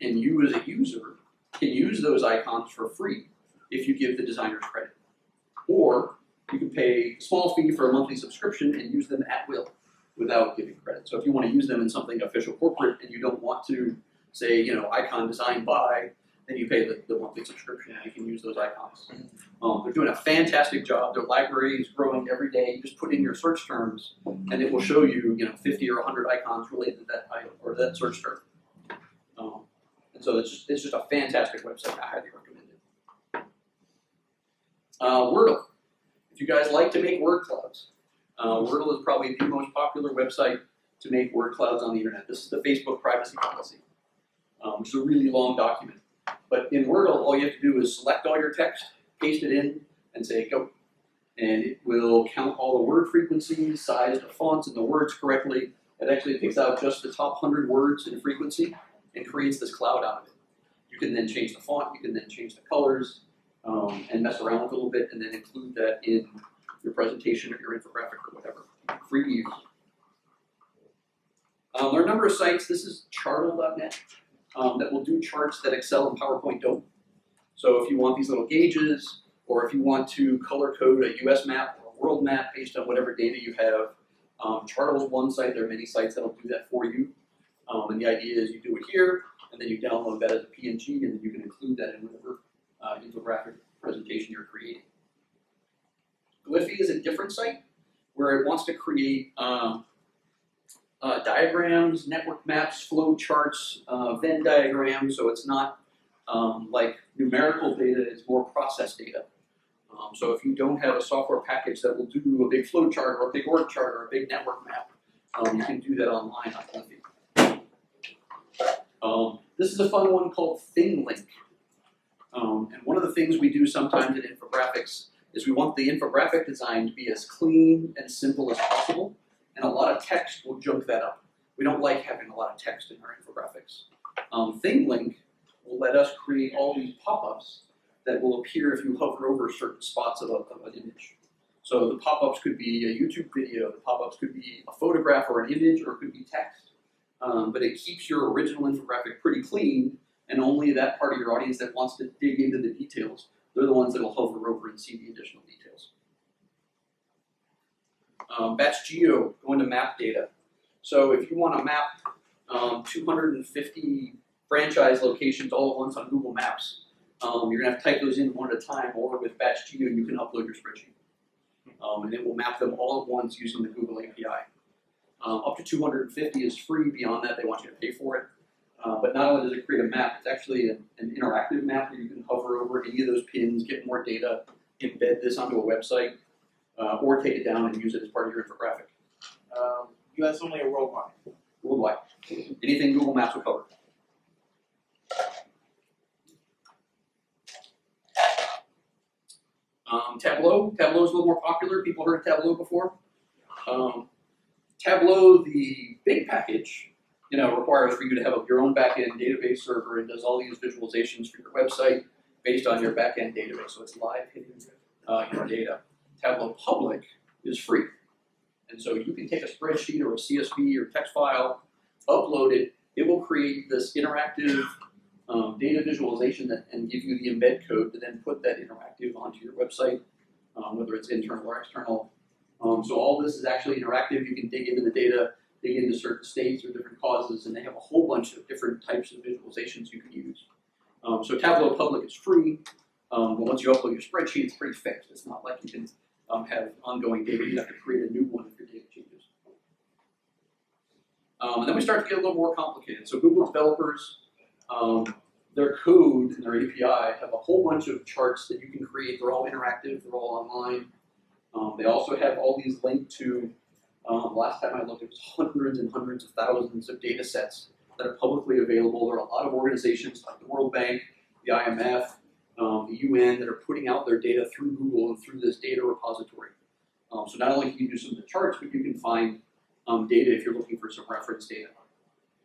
And you as a user can use those icons for free if you give the designers credit. Or you can pay a small fee for a monthly subscription and use them at will without giving credit. So if you want to use them in something official corporate and you don't want to say, you know, icon designed by, then you pay the, the monthly subscription and you can use those icons. Um, they're doing a fantastic job. Their library is growing every day. You just put in your search terms and it will show you, you know, 50 or 100 icons related to that item or that search term. Um, and so it's just, it's just a fantastic website. I highly recommend it. Uh, Wordle. If you guys like to make word clouds, uh, Wordle is probably the most popular website to make word clouds on the internet. This is the Facebook privacy policy, um, which is a really long document. But in Wordle, all you have to do is select all your text, paste it in, and say go. And it will count all the word frequencies, size the fonts and the words correctly. It actually picks out just the top 100 words in frequency and creates this cloud out of it. You can then change the font, you can then change the colors, um, and mess around with a little bit, and then include that in your presentation or your infographic or whatever. Free to use. Um, there are a number of sites, this is chartle.net, um, that will do charts that Excel and PowerPoint don't. So if you want these little gauges, or if you want to color code a US map or a world map based on whatever data you have, um, Chartle is one site, there are many sites that'll do that for you. Um, and the idea is you do it here, and then you download that as a PNG, and then you can include that in whatever uh, infographic presentation you're creating. Gliffy is a different site where it wants to create um, uh, diagrams, network maps, flow charts, uh, Venn diagrams, so it's not um, like numerical data, it's more process data. Um, so if you don't have a software package that will do a big flow chart or a big org chart or a big network map, um, you can do that online on Gliffy. Um, this is a fun one called ThingLink. Um, and one of the things we do sometimes in infographics is we want the infographic design to be as clean and simple as possible, and a lot of text will junk that up. We don't like having a lot of text in our infographics. Um, ThingLink will let us create all these pop-ups that will appear if you hover over certain spots of, a, of an image. So the pop-ups could be a YouTube video, the pop-ups could be a photograph or an image, or it could be text. Um, but it keeps your original infographic pretty clean, and only that part of your audience that wants to dig into the details, they're the ones that will hover over and see the additional details. Um, Batch Geo, going to map data. So if you want to map um, 250 franchise locations all at once on Google Maps, um, you're going to have to type those in one at a time, or with Batch Geo, you can upload your spreadsheet. Um, and it will map them all at once using the Google API. Um, up to 250 is free. Beyond that, they want you to pay for it. Uh, but not only does it create a map, it's actually an, an, interactive map where you can hover over any of those pins, get more data, embed this onto a website, uh, or take it down and use it as part of your infographic. Um, U.S. only or worldwide? Worldwide. Anything Google Maps will cover. Um, Tableau. Tableau is a little more popular. People heard of Tableau before. Um, Tableau, the big package, you know, requires for you to have your own backend database server and does all these visualizations for your website based on your backend database. So it's live hitting uh, your data. Tableau Public is free. And so you can take a spreadsheet or a CSV or text file, upload it, it will create this interactive um, data visualization that, and give you the embed code to then put that interactive onto your website, um, whether it's internal or external. Um, so all this is actually interactive. You can dig into the data, dig into certain states or different causes, and they have a whole bunch of different types of visualizations you can use. Um, so Tableau Public is free, um, but once you upload your spreadsheet, it's pretty fixed. It's not like you can um, have ongoing data. You have to create a new one if your data changes. Um, and then we start to get a little more complicated. So Google developers, um, their code and their API have a whole bunch of charts that you can create. They're all interactive. They're all online. Um, they also have all these linked to. Um, last time I looked, it was hundreds and hundreds of thousands of data sets that are publicly available. There are a lot of organizations like the World Bank, the IMF, um, the UN that are putting out their data through Google and through this data repository. Um, so not only can you do some of the charts, but you can find um, data if you're looking for some reference data.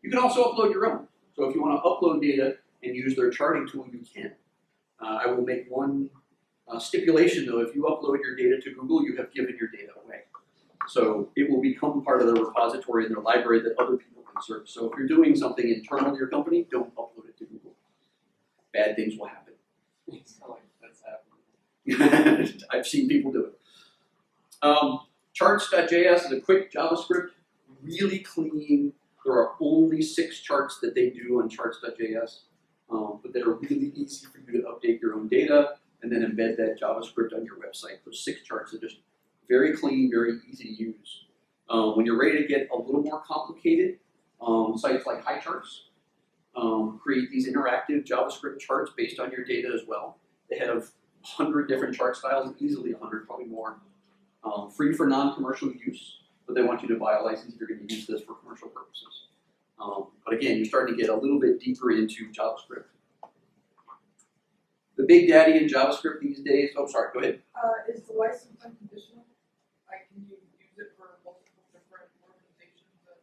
You can also upload your own. So if you want to upload data and use their charting tool, you can. Uh, I will make one uh, stipulation though, if you upload your data to Google, you have given your data away. So it will become part of their repository in their library that other people can search. So if you're doing something internal to your company, don't upload it to Google. Bad things will happen. That's. <laughs> I've seen people do it. Um, charts.js is a quick JavaScript, really clean. There are only six charts that they do on charts.js, um, but they're really easy for you to update your own data and then embed that JavaScript on your website. Those six charts are just very clean, very easy to use. Um, when you're ready to get a little more complicated, um, sites like HighCharts um, create these interactive JavaScript charts based on your data as well. They have 100 different chart styles, easily 100, probably more. Um, free for non-commercial use, but they want you to buy a license if you're going to use this for commercial purposes. Um, but again, you're starting to get a little bit deeper into JavaScript. The big daddy in JavaScript these days, oh sorry, go ahead. Uh, is the license unconditional? Like, can you use it for multiple different organizations and?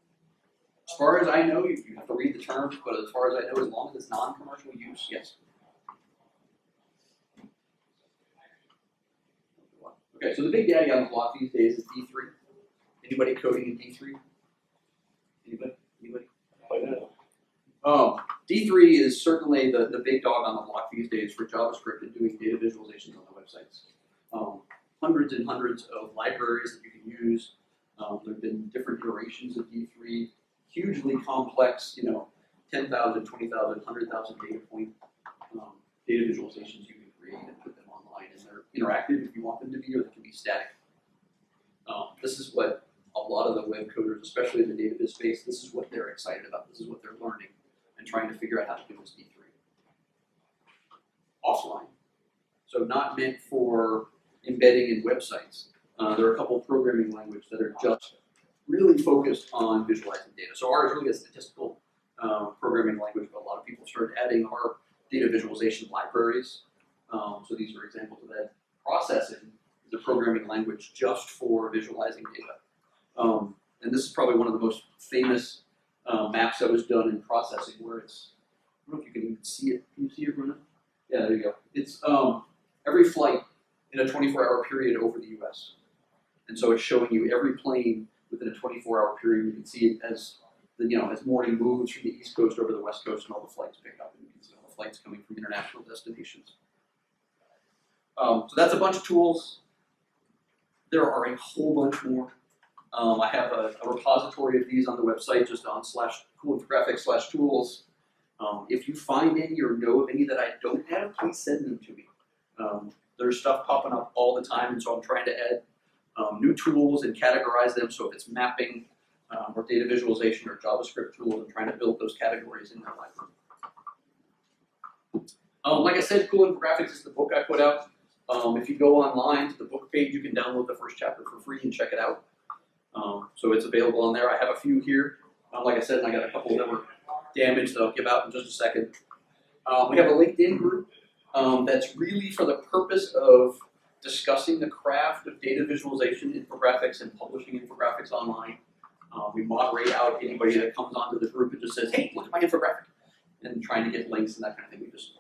As far as I know, you, you have to read the terms, but as far as I know, as long as it's non-commercial use, yes. Okay, so the big daddy on the block these days is D3. Anybody coding in D3? Anybody? Anybody? Um, D3 is certainly the, the big dog on the block these days for JavaScript and doing data visualizations on the websites. Um, hundreds and hundreds of libraries that you can use. Um, there have been different iterations of D3, hugely complex, you know, 10,000, 20,000, 100,000 data point um, data visualizations you can create and put them online. And they're interactive if you want them to be, or they can be static. Um, this is what a lot of the web coders, especially in the database space, this is what they're excited about. This is what they're learning and trying to figure out how to do this D3. Offline. So not meant for embedding in websites. Uh, there are a couple programming languages that are just really focused on visualizing data. So R is really a statistical uh, programming language, but a lot of people started adding R data visualization libraries. Um, so these are examples of that. Processing is a programming language just for visualizing data. Um, and this is probably one of the most famous uh, maps that was done in processing where it's, I don't know if you can even see it. Can you see it, Bruno? Yeah, there you go. It's um, every flight in a 24 hour period over the US. And so it's showing you every plane within a 24 hour period. You can see it as the, you know, as morning moves from the East Coast over the West Coast and all the flights pick up. And you can see all the flights coming from international destinations. Um, so that's a bunch of tools. There are a whole bunch more. Um, I have a, a, repository of these on the website, just on slash cool graphics slash tools. Um, if you find any or know of any that I don't have, please send them to me. Um, there's stuff popping up all the time, and so I'm trying to add um, new tools and categorize them. So if it's mapping um, or data visualization or JavaScript tools, I'm trying to build those categories in my library. Um, like I said, Cool Infographics is the book I put out. Um, if you go online to the book page, you can download the first chapter for free and check it out. Um, so it's available on there. I have a few here. Um, like I said, I got a couple that were damaged that I'll give out in just a second. We have a LinkedIn group that's really for the purpose of discussing the craft of data visualization, infographics, and publishing infographics online. Uh, we moderate out anybody that comes onto the group and just says, hey, look at my infographic, and trying to get links and that kind of thing. We just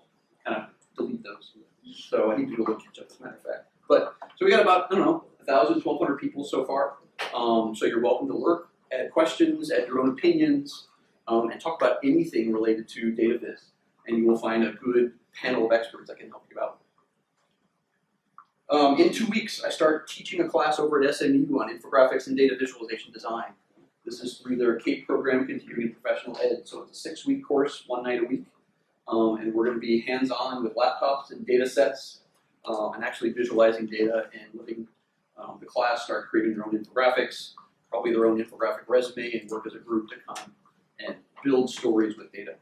kind of delete those. So I need to do a little catch up, as a matter of fact. But so we got about I don't know, 1,000, 1,200 people so far. Um, so you're welcome to lurk, add questions, add your own opinions, um, and talk about anything related to data viz. And you will find a good panel of experts that can help you out. Um, in two weeks, I start teaching a class over at SMU on infographics and data visualization design. This is through their CAPE program, Continuing Professional Ed. So it's a six-week course, one night a week. Um, and we're going to be hands-on with laptops and data sets, um, and actually visualizing data and letting um, the class start creating their own infographics, probably their own infographic resume, and work as a group to come and build stories with data.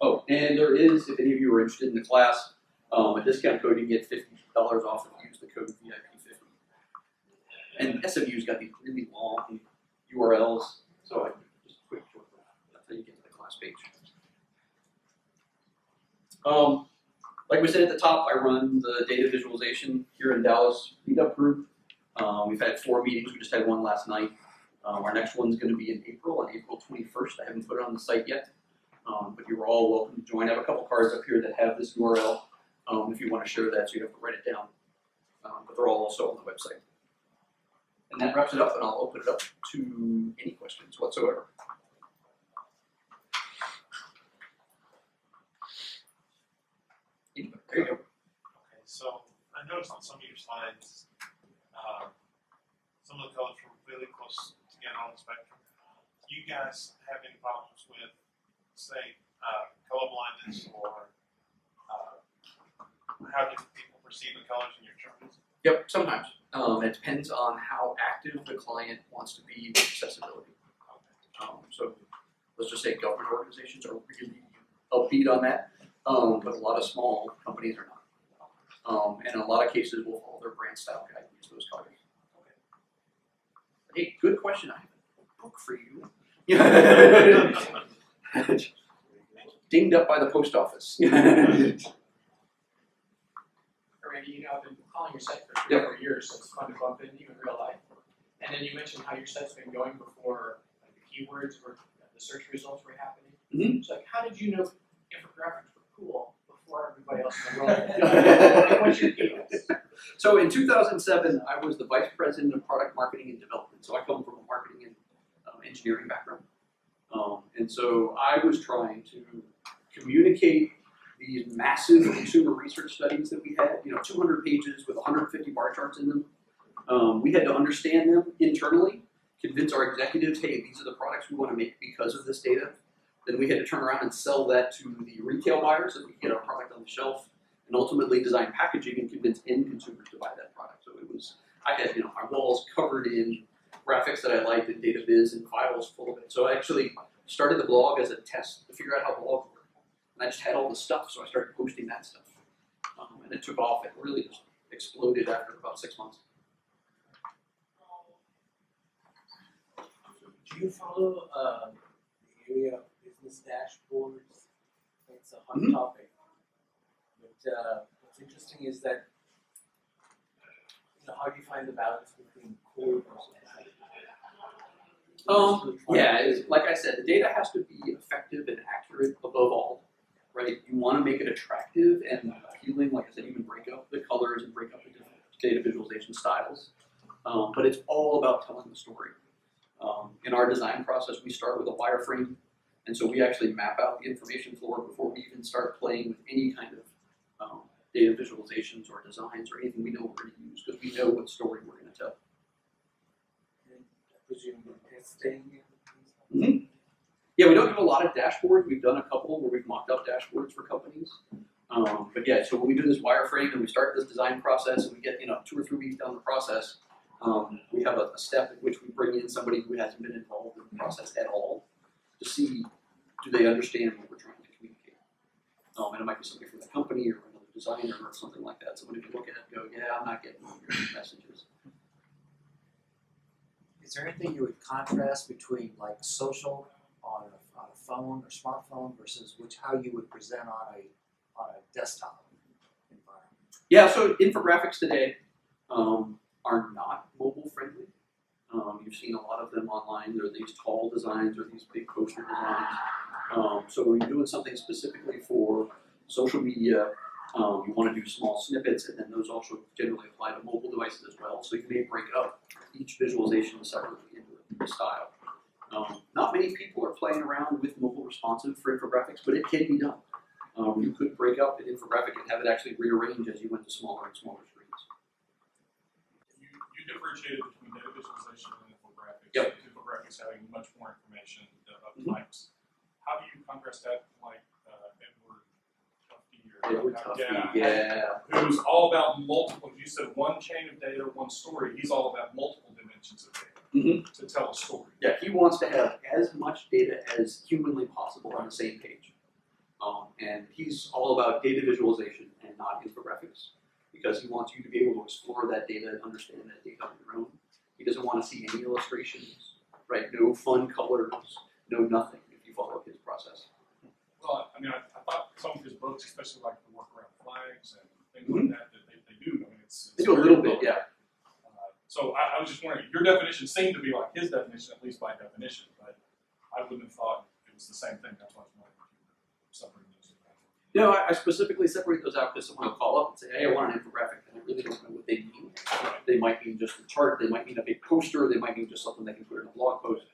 Oh, and there is, if any of you are interested in the class, um, a discount code. You can get fifty dollars off if you use the code VIP50. And SMU's got these really long URLs, so I just quick short. That's how you get to the class page. Um, like we said at the top, I run the data visualization here in Dallas meetup group. Um, we've had four meetings. We just had one last night. Um, our next one's going to be in April, on April 21st. I haven't put it on the site yet, um, but you're all welcome to join. I have a couple cards up here that have this URL um, if you want to share that, so you have to write it down. Um, but they're all also on the website. And that wraps it up, and I'll open it up to any questions whatsoever. Anybody? There you go. Okay, so I noticed on some of your slides, uh, some of the colors were really close together on the spectrum. Do you guys have any problems with, say, uh, color blindness or how different people perceive the colors in your charts? Yep, sometimes. Um, it depends on how active the client wants to be with accessibility. Um, so let's just say government organizations are really upbeat on that, um, but a lot of small companies are not. Um, and in a lot of cases, will follow their brand style guide and use those colors. Hey, good question. I have a book for you. <laughs> Dinged up by the post office. <laughs> You know, I've been calling your site for three or four years, so it's fun to bump into you in real life. And then you mentioned how your site's been going before like the keywords were, the search results were happening. Mhm. So like, how did you know infographics were cool before everybody else in the world? <laughs> Like, What's your? So in 2007, I was the vice president of product marketing and development. So I come from a marketing and um, engineering background. Um, and so I was trying to communicate these massive consumer research studies that we had, you know, 200 pages with 150 bar charts in them. Um, we had to understand them internally, convince our executives, hey, these are the products we want to make because of this data. Then we had to turn around and sell that to the retail buyers so we could get our product on the shelf and ultimately design packaging and convince end consumers to buy that product. So it was, I had, you know, my walls covered in graphics that I liked and data viz and files full of it. So I actually started the blog as a test to figure out how blogs work. And I just had all the stuff, so I started posting that stuff. Um, and it took off. It really just exploded after about six months. Do you follow uh, the area of business dashboards? It's a hot Mhm. topic. But uh, what's interesting is that you know, how do you find the balance between core versus Um, yeah, like I said, the data has to be effective and accurate above all, right? You want to make it attractive and appealing. Like I said, even break up the colors and break up the different data visualization styles, um, but it's all about telling the story. Um, in our design process, we start with a wireframe, and so we actually map out the information floor before we even start playing with any kind of um, data visualizations or designs or anything we know we're going to use because we know what story we're going to tell. and presumably testing and things like Mhm. Yeah, we don't do a lot of dashboards. We've done a couple where we've mocked up dashboards for companies. Um, but yeah, so when we do this wireframe and we start this design process and we get, you know, two or three weeks down the process, um, we have a, a step in which we bring in somebody who hasn't been involved in the process at all to see do they understand what we're trying to communicate. Um, and it might be somebody from the company or another designer or something like that. Somebody can look at it and go, yeah, I'm not getting your messages. Is there anything you would contrast between like social on a, on a phone or smartphone versus which how you would present on a on a desktop environment? Yeah, so infographics today um, are not mobile friendly. Um, you've seen a lot of them online. They're these tall designs or these big poster designs. Um, so when you're doing something specifically for social media, um, you want to do small snippets, and then those also generally apply to mobile devices as well. So you may break up each visualization separately into a style. Um, not many people are playing around with mobile responsive for infographics, but it can be done. Um, you could break up an infographic and have it actually rearrange as you went to smaller and smaller screens. You, you differentiated between data visualization and infographics. Yep. Infographics having much more information of Mhm. types. How do you contrast that like uh, Edward Tufte or Edward Tufte, yeah, yeah. who's all about multiple. You said one chain of data, one story. He's all about multiple dimensions of data Mhm. to tell a story. Yeah, he wants to have as much data as humanly possible on the same page. Um, and he's all about data visualization and not infographics because he wants you to be able to explore that data and understand that data on your own. He doesn't want to see any illustrations, right? No fun colors, no nothing if you follow his process. Well, I mean, I, I thought some of his books, especially like the work around flags and things like that, that they, they do. I mean, it's, They do a very little bit, yeah. So I, I was just wondering, your definition seemed to be like his definition, at least by definition, but I wouldn't have thought it was the same thing. That's why I was wondering if you were separating those. know, I, I specifically separate those out because someone will call up and say, hey, I want an infographic, and I really don't know what they mean. They might mean just a chart, they might mean a big poster, they might mean just something they can put in a blog post.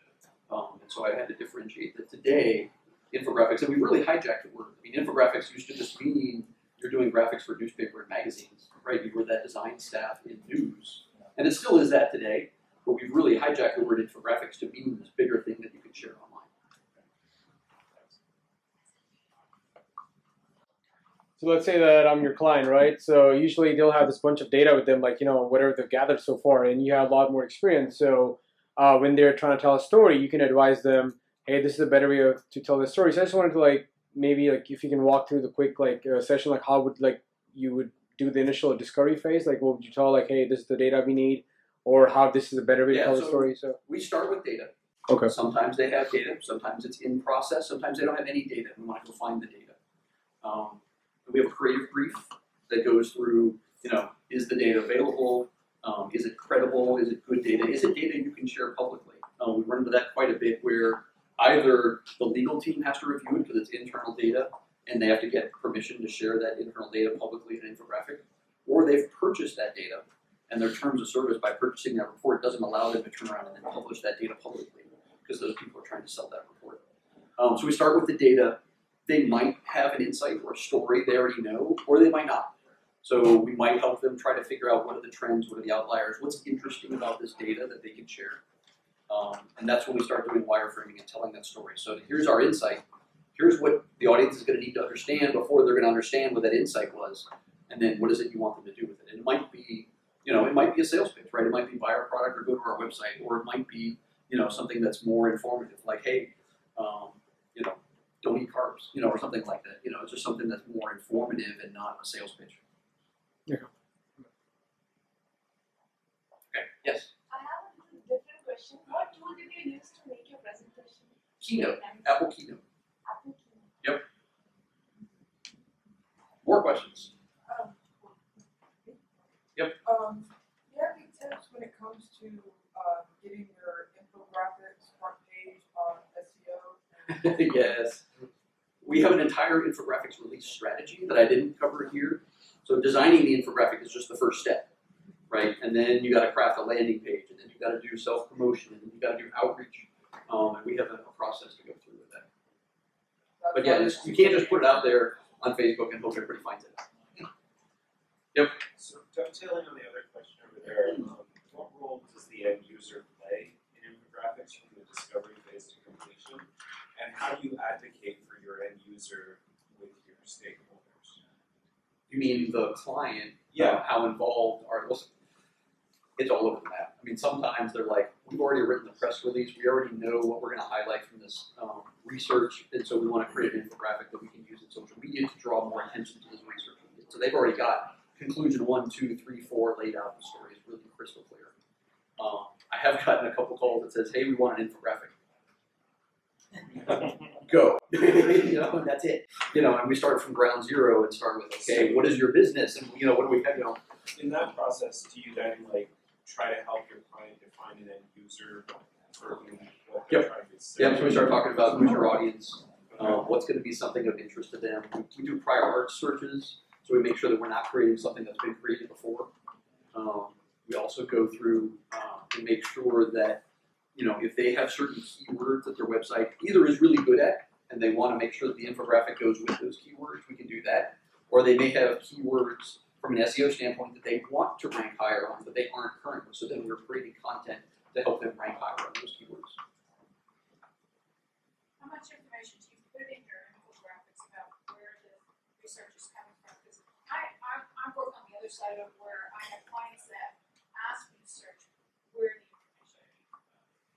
Um, and so I had to differentiate that today, infographics, and we really hijacked the word. I mean, infographics used to just mean you're doing graphics for newspaper and magazines, right? You were that design staff in news. And it still is that today, but we've really hijacked the word infographics to mean this bigger thing that you can share online. So let's say that I'm your client, right? So usually they'll have this bunch of data with them, like you know whatever they've gathered so far, and you have a lot more experience. So uh, when they're trying to tell a story, you can advise them, hey, this is a better way of, to tell the story. So I just wanted to like maybe like if you can walk through the quick like uh, session, like how would like you would do the initial discovery phase, like what would you tell like, hey, this is the data we need, or how this is a better way to Yeah, tell the story. So We start with data. Okay. Sometimes they have data, sometimes it's in process, sometimes they don't have any data, and we want to go find the data. Um, we have a creative brief that goes through, you know, is the data available? Um, is it credible? Is it good data? Is it data you can share publicly? Um, we run into that quite a bit where either the legal team has to review it because it's internal data and they have to get permission to share that internal data publicly in an infographic, or they've purchased that data and their terms of service by purchasing that report doesn't allow them to turn around and then publish that data publicly because those people are trying to sell that report. Um, so we start with the data. They might have an insight or a story they already know, or they might not. So we might help them try to figure out what are the trends, what are the outliers, what's interesting about this data that they can share. Um, and that's when we start doing wireframing and telling that story. So here's our insight. Here's what the audience is going to need to understand before they're going to understand what that insight was. And then what is it you want them to do with it? And it might be, you know, it might be a sales pitch, right? It might be buy our product or go to our website, or it might be, you know, something that's more informative, like, hey, um, you know, don't eat carbs, you know, or something like that. You know, it's just something that's more informative and not a sales pitch. Yeah. Okay. Yes. I have a different question. What tool did you use to make your presentation? Keynote. And Apple Keynote. Apple Keynote. More questions? Um, Yep. Um, do you have any tips when it comes to, uh, getting your infographics front page on SEO? <laughs> yes. We have an entire infographics release strategy that I didn't cover here. So designing the infographic is just the first step, right? And then you got to craft a landing page, and then you got to do self promotion, and then you got to do outreach. Um, and we have a, a process to go through with that. But yeah, you can't just put it out there on Facebook and hope everybody finds it. So dovetailing on the other question over there, um, what role does the end user play in infographics from the discovery phase to completion? And how do you advocate for your end user with your stakeholders? You mean the client? Yeah. how involved are well, It's all over the map. I mean, sometimes they're like, we've already written the press release. We already know what we're going to highlight from this um, research, and so we want to create an infographic that we can use in social media to draw more attention to this research. So they've already got conclusion one, two, three, four laid out. The story is really crystal clear. Um, I have gotten a couple calls that says, "Hey, we want an infographic." <laughs> go. <laughs> you know, and that's it. You know, and we start from ground zero and start with, okay, what is your business, and you know, what do we have, you know, In that process, do you then like try to help your client define an end user for whom what they're trying to say? Yeah, so we start talking about who's your audience, um, what's going to be something of interest to them. We, we do prior art searches, so we make sure that we're not creating something that's been created before. Um, we also go through uh, and make sure that you know if they have certain keywords that their website either is really good at, and they want to make sure that the infographic goes with those keywords, we can do that. Or they may have keywords from an SEO standpoint that they want to rank higher on, but they aren't currently. So then we're creating content to help them rank higher on those keywords. How much information do you put in your infographics about where the research is coming from? Because I, I, I work on the other side of where I have clients that ask me to search where the information is.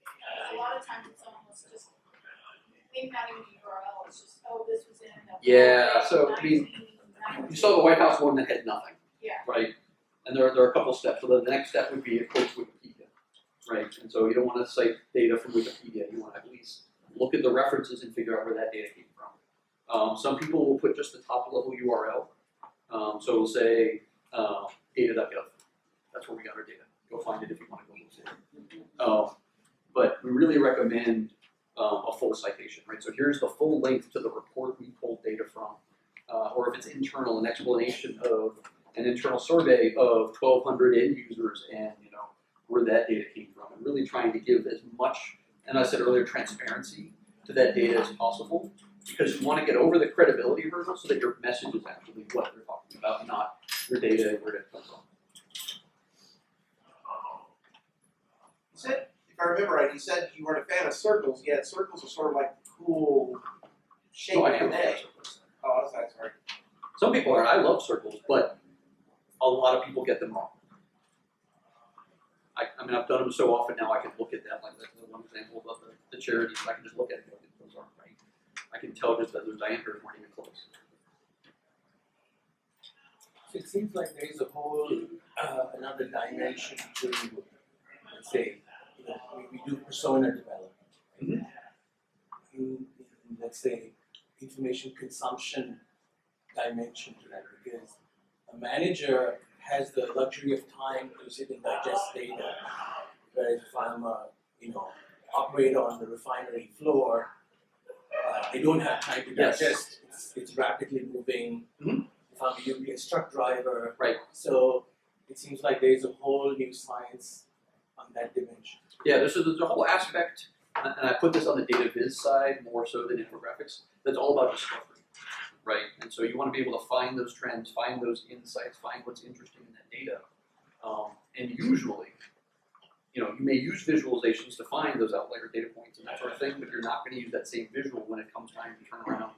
Because a lot of times it's almost just, maybe not even the URL, it's just, oh, this was in the. Yeah, so, I mean, You saw the White House one that had nothing, Yeah. right? And there, there are a couple steps. So the next step would be, of course, Wikipedia, right? And so you don't want to cite data from Wikipedia. You want to at least look at the references and figure out where that data came from. Um, some people will put just the top level URL. Um, so we'll say uh, data.gov. That's where we got our data. Go find it if you want to go look at it. Um, but we really recommend um, a full citation, right? So here's the full length to the report we pulled data from uh, or if it's internal, an explanation of an internal survey of 1,200 end users and you know where that data came from, and really trying to give as much, and I said earlier, transparency to that data as possible, because you want to get over the credibility hurdle so that your message is actually what you're talking about, not your data and where it comes from. You said, if I remember right, you said you weren't a fan of circles, yet circles are sort of like cool shape So I of am the a day. Oh, that's nice, sorry. Some people are. I love circles, but a lot of people get them wrong. I, I mean, I've done them so often now. I can look at them like that's the one example of the, the charities. I can just look at it and those aren't right. I can tell just that those diameters weren't even close. So it seems like there is a whole uh, another dimension to, let's say, you know, we, we do persona development. In, in, let's say, information consumption dimension to that because a manager has the luxury of time to sit and digest data. Whereas if I'm a, you know, operator on the refinery floor, uh, I don't have time to Yes. digest. It's, it's rapidly moving. Mhm. If I'm a UPS truck driver, Right. So it seems like there's a whole new science on that dimension. Yeah, there's a, there's a whole aspect, and I put this on the data viz side more so than infographics, that's all about discovery, right? And so you want to be able to find those trends, find those insights, find what's interesting in that data. Um, and usually, you know, you may use visualizations to find those outlier data points and that sort of thing, but you're not going to use that same visual when it comes time to turn around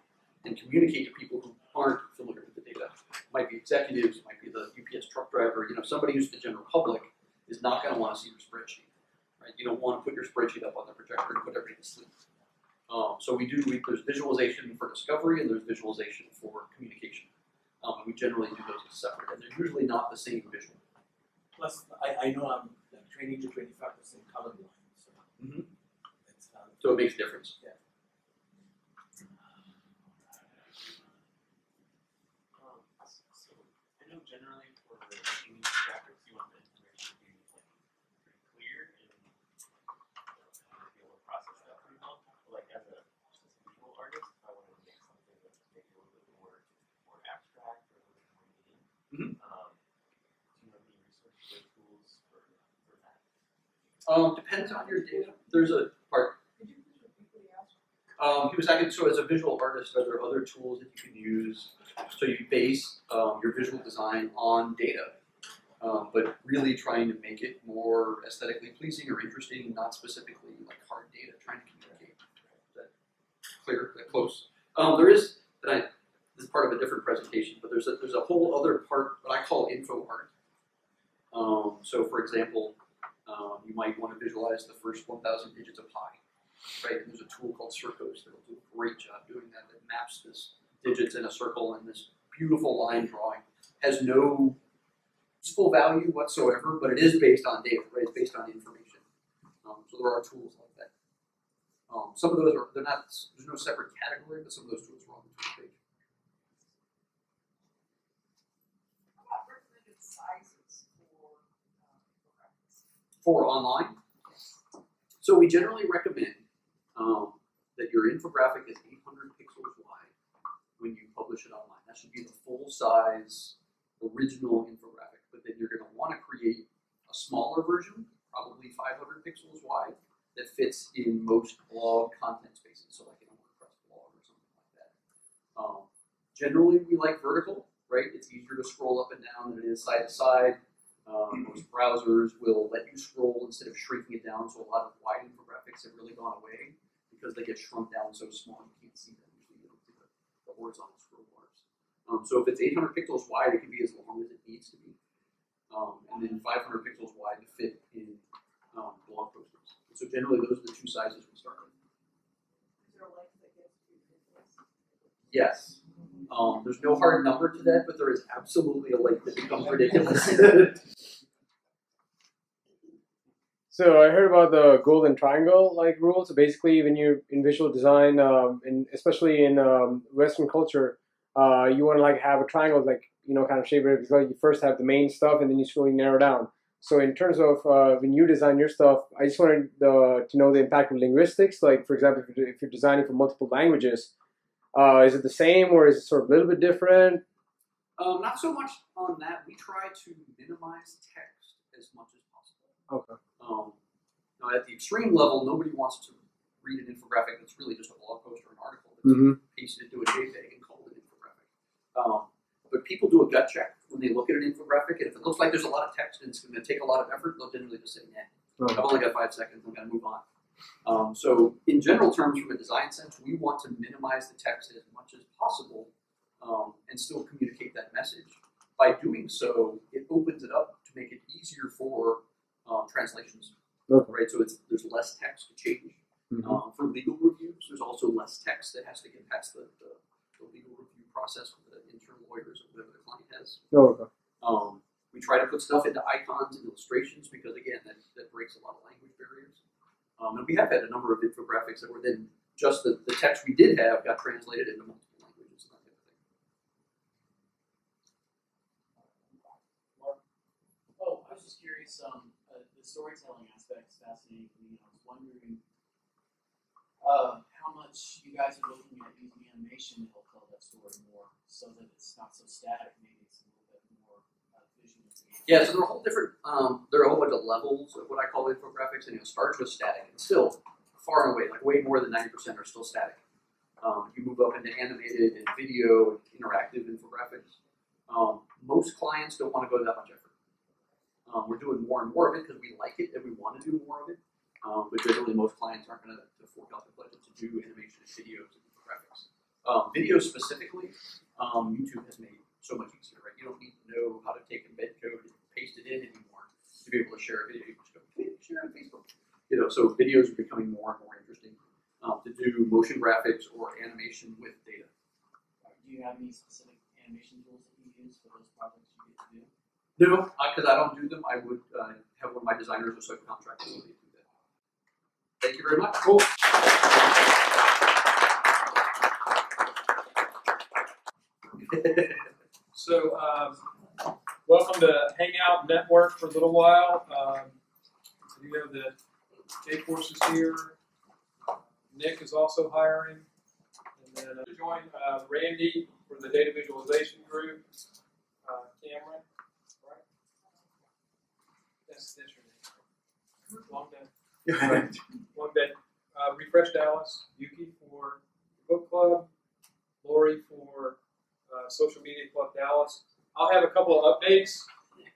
and communicate to people who aren't familiar with the data. It might be executives, it might be the UPS truck driver, you know, somebody who's the general public is not going to want to see your spreadsheet right? You don't want to put your spreadsheet up on the projector and put everything to sleep. Um, so we do, we, there's visualization for discovery and there's visualization for communication. Um, and we generally do those as separate, and they're usually not the same visual. Plus, I, I know I'm like twenty to twenty-five percent colorblind, so. That's, um, So it makes a difference. Yeah. Um, so I know generally for making these graphics, you want the information to be like pretty clear and you know, kind of be able to process that pretty well. But like as a just as a visual artist, if I wanted to make something that's maybe a little bit more more abstract or a little bit more medium, Mhm. um, do you have any resources or tools for for that? Um, depends on your data. There's a part. Um, he was asking, so as a visual artist, are there other tools that you can use? So you base um, your visual design on data, um, but really trying to make it more aesthetically pleasing or interesting, not specifically like hard data, trying to communicate. Is that clear, that close? Um, there is, that I, this is part of a different presentation, but there's a, there's a whole other part, what I call info art. Um, so for example, um, you might want to visualize the first 1,000 digits of pi, right? And there's a tool called Circos that'll do a great job doing that. That maps this digits in a circle and this beautiful line drawing has no useful value whatsoever, but it is based on data, right? It's based on information. Um, so there are tools like that. Um, some of those are they're not there's no separate category, but some of those tools are on the tool page. How about recommended sizes for uh, infographics? For online, so we generally recommend um, that your infographic is 800 pixels wide when you publish it online. That should be the full size original infographic. But then you're going to want to create a smaller version, probably 500 pixels wide, that fits in most blog content spaces. So like in a WordPress blog or something like that. Um, generally, we like vertical, right? It's easier to scroll up and down than it is side to side. Um, most browsers will let you scroll instead of shrinking it down, so a lot of wide infographics have really gone away because they get shrunk down so small you can't see them. Usually you don't see the, the horizontal scroll bars. Um, so if it's 800 pixels wide, it can be as long as it needs to be. Um, and then 500 pixels wide to fit in um, blog postings. So generally, those are the two sizes we start with. Is there a length that gets? Yes. Um, there's no hard number to that, but there is absolutely a length that becomes ridiculous. <laughs> So I heard about the golden triangle like rule. So basically, when you in visual design, um, and especially in um, Western culture, uh, you want to like have a triangle like you know kind of shape it because you first have the main stuff and then you slowly narrow down. So in terms of uh, when you design your stuff, I just wanted the, to know the impact of linguistics. Like for example, if you're, if you're designing for multiple languages, uh, is it the same or is it sort of a little bit different? um, not so much on that. We try to minimize text as much as possible. Okay. Um, now at the extreme level, nobody wants to read an infographic that's really just a blog post or an article that's Mhm. pasted into a JPEG and called an infographic. Um, but people do a gut check when they look at an infographic, and if it looks like there's a lot of text and it's going to take a lot of effort, they'll generally just say, "Nah, Okay. I've only got five seconds. I'm going to move on." Um, so, in general terms, from a design sense, we want to minimize the text as much as possible um, and still communicate that message. By doing so, it opens it up to make it easier for um, translations. Okay. Right, so it's there's less text to change. Mhm. Um, for legal reviews, there's also less text that has to get past the, the, the legal review process with the internal lawyers or whatever the client has. Oh, okay. Um, we try to put stuff into icons and illustrations because again, that, that breaks a lot of language barriers. Um, and we have had a number of infographics that were then just the, the text we did have got translated into multiple languages and that type of thing. Oh, I was just curious, um, uh, the storytelling aspect is fascinating to me. I was wondering, uh, how much you guys are looking at using animation to help tell that story more, so that it's not so static, maybe it's a little bit more uh, visual. Yeah, so there are a whole different, um, there are a whole bunch of levels of what I call infographics, and it starts with static, and still far and away, like way more than ninety percent are still static. Um, you move up into animated and video and interactive infographics. Um, most clients don't want to go that much effort. Um, we're doing more and more of it because we like it and we want to do more of it. Um, but generally, most clients aren't going to fork out the budget to do animation and videos and infographics. Um, video specifically, um, YouTube has made so much easier, right? You don't need to know how to take embed code and paste it in anymore to be able to share a video. You just go, "Hey, share on Facebook. You know, so videos are becoming more and more interesting um, to do motion graphics or animation with data. Do you have any specific animation tools that you use for those projects you get to do? No, because I don't do them. I would uh, have one of my designers or subcontractors do that. Thank you very much. Cool. <laughs> So, um, welcome to Hangout Network for a little while. Um, we have the Kforce's here. Nick is also hiring. And then uh, join uh, Randy for the data visualization group. Uh, Cameron, right? That's, that's your name. Long day. <laughs> One day. Uh, Refresh Dallas, Yuki for book club, Lori for uh, Social Media Club Dallas. I'll have a couple of updates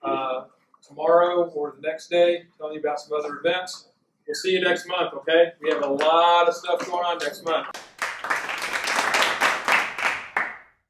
uh, tomorrow or the next day, telling you about some other events. We'll see you next month, okay? We have a lot of stuff going on next month.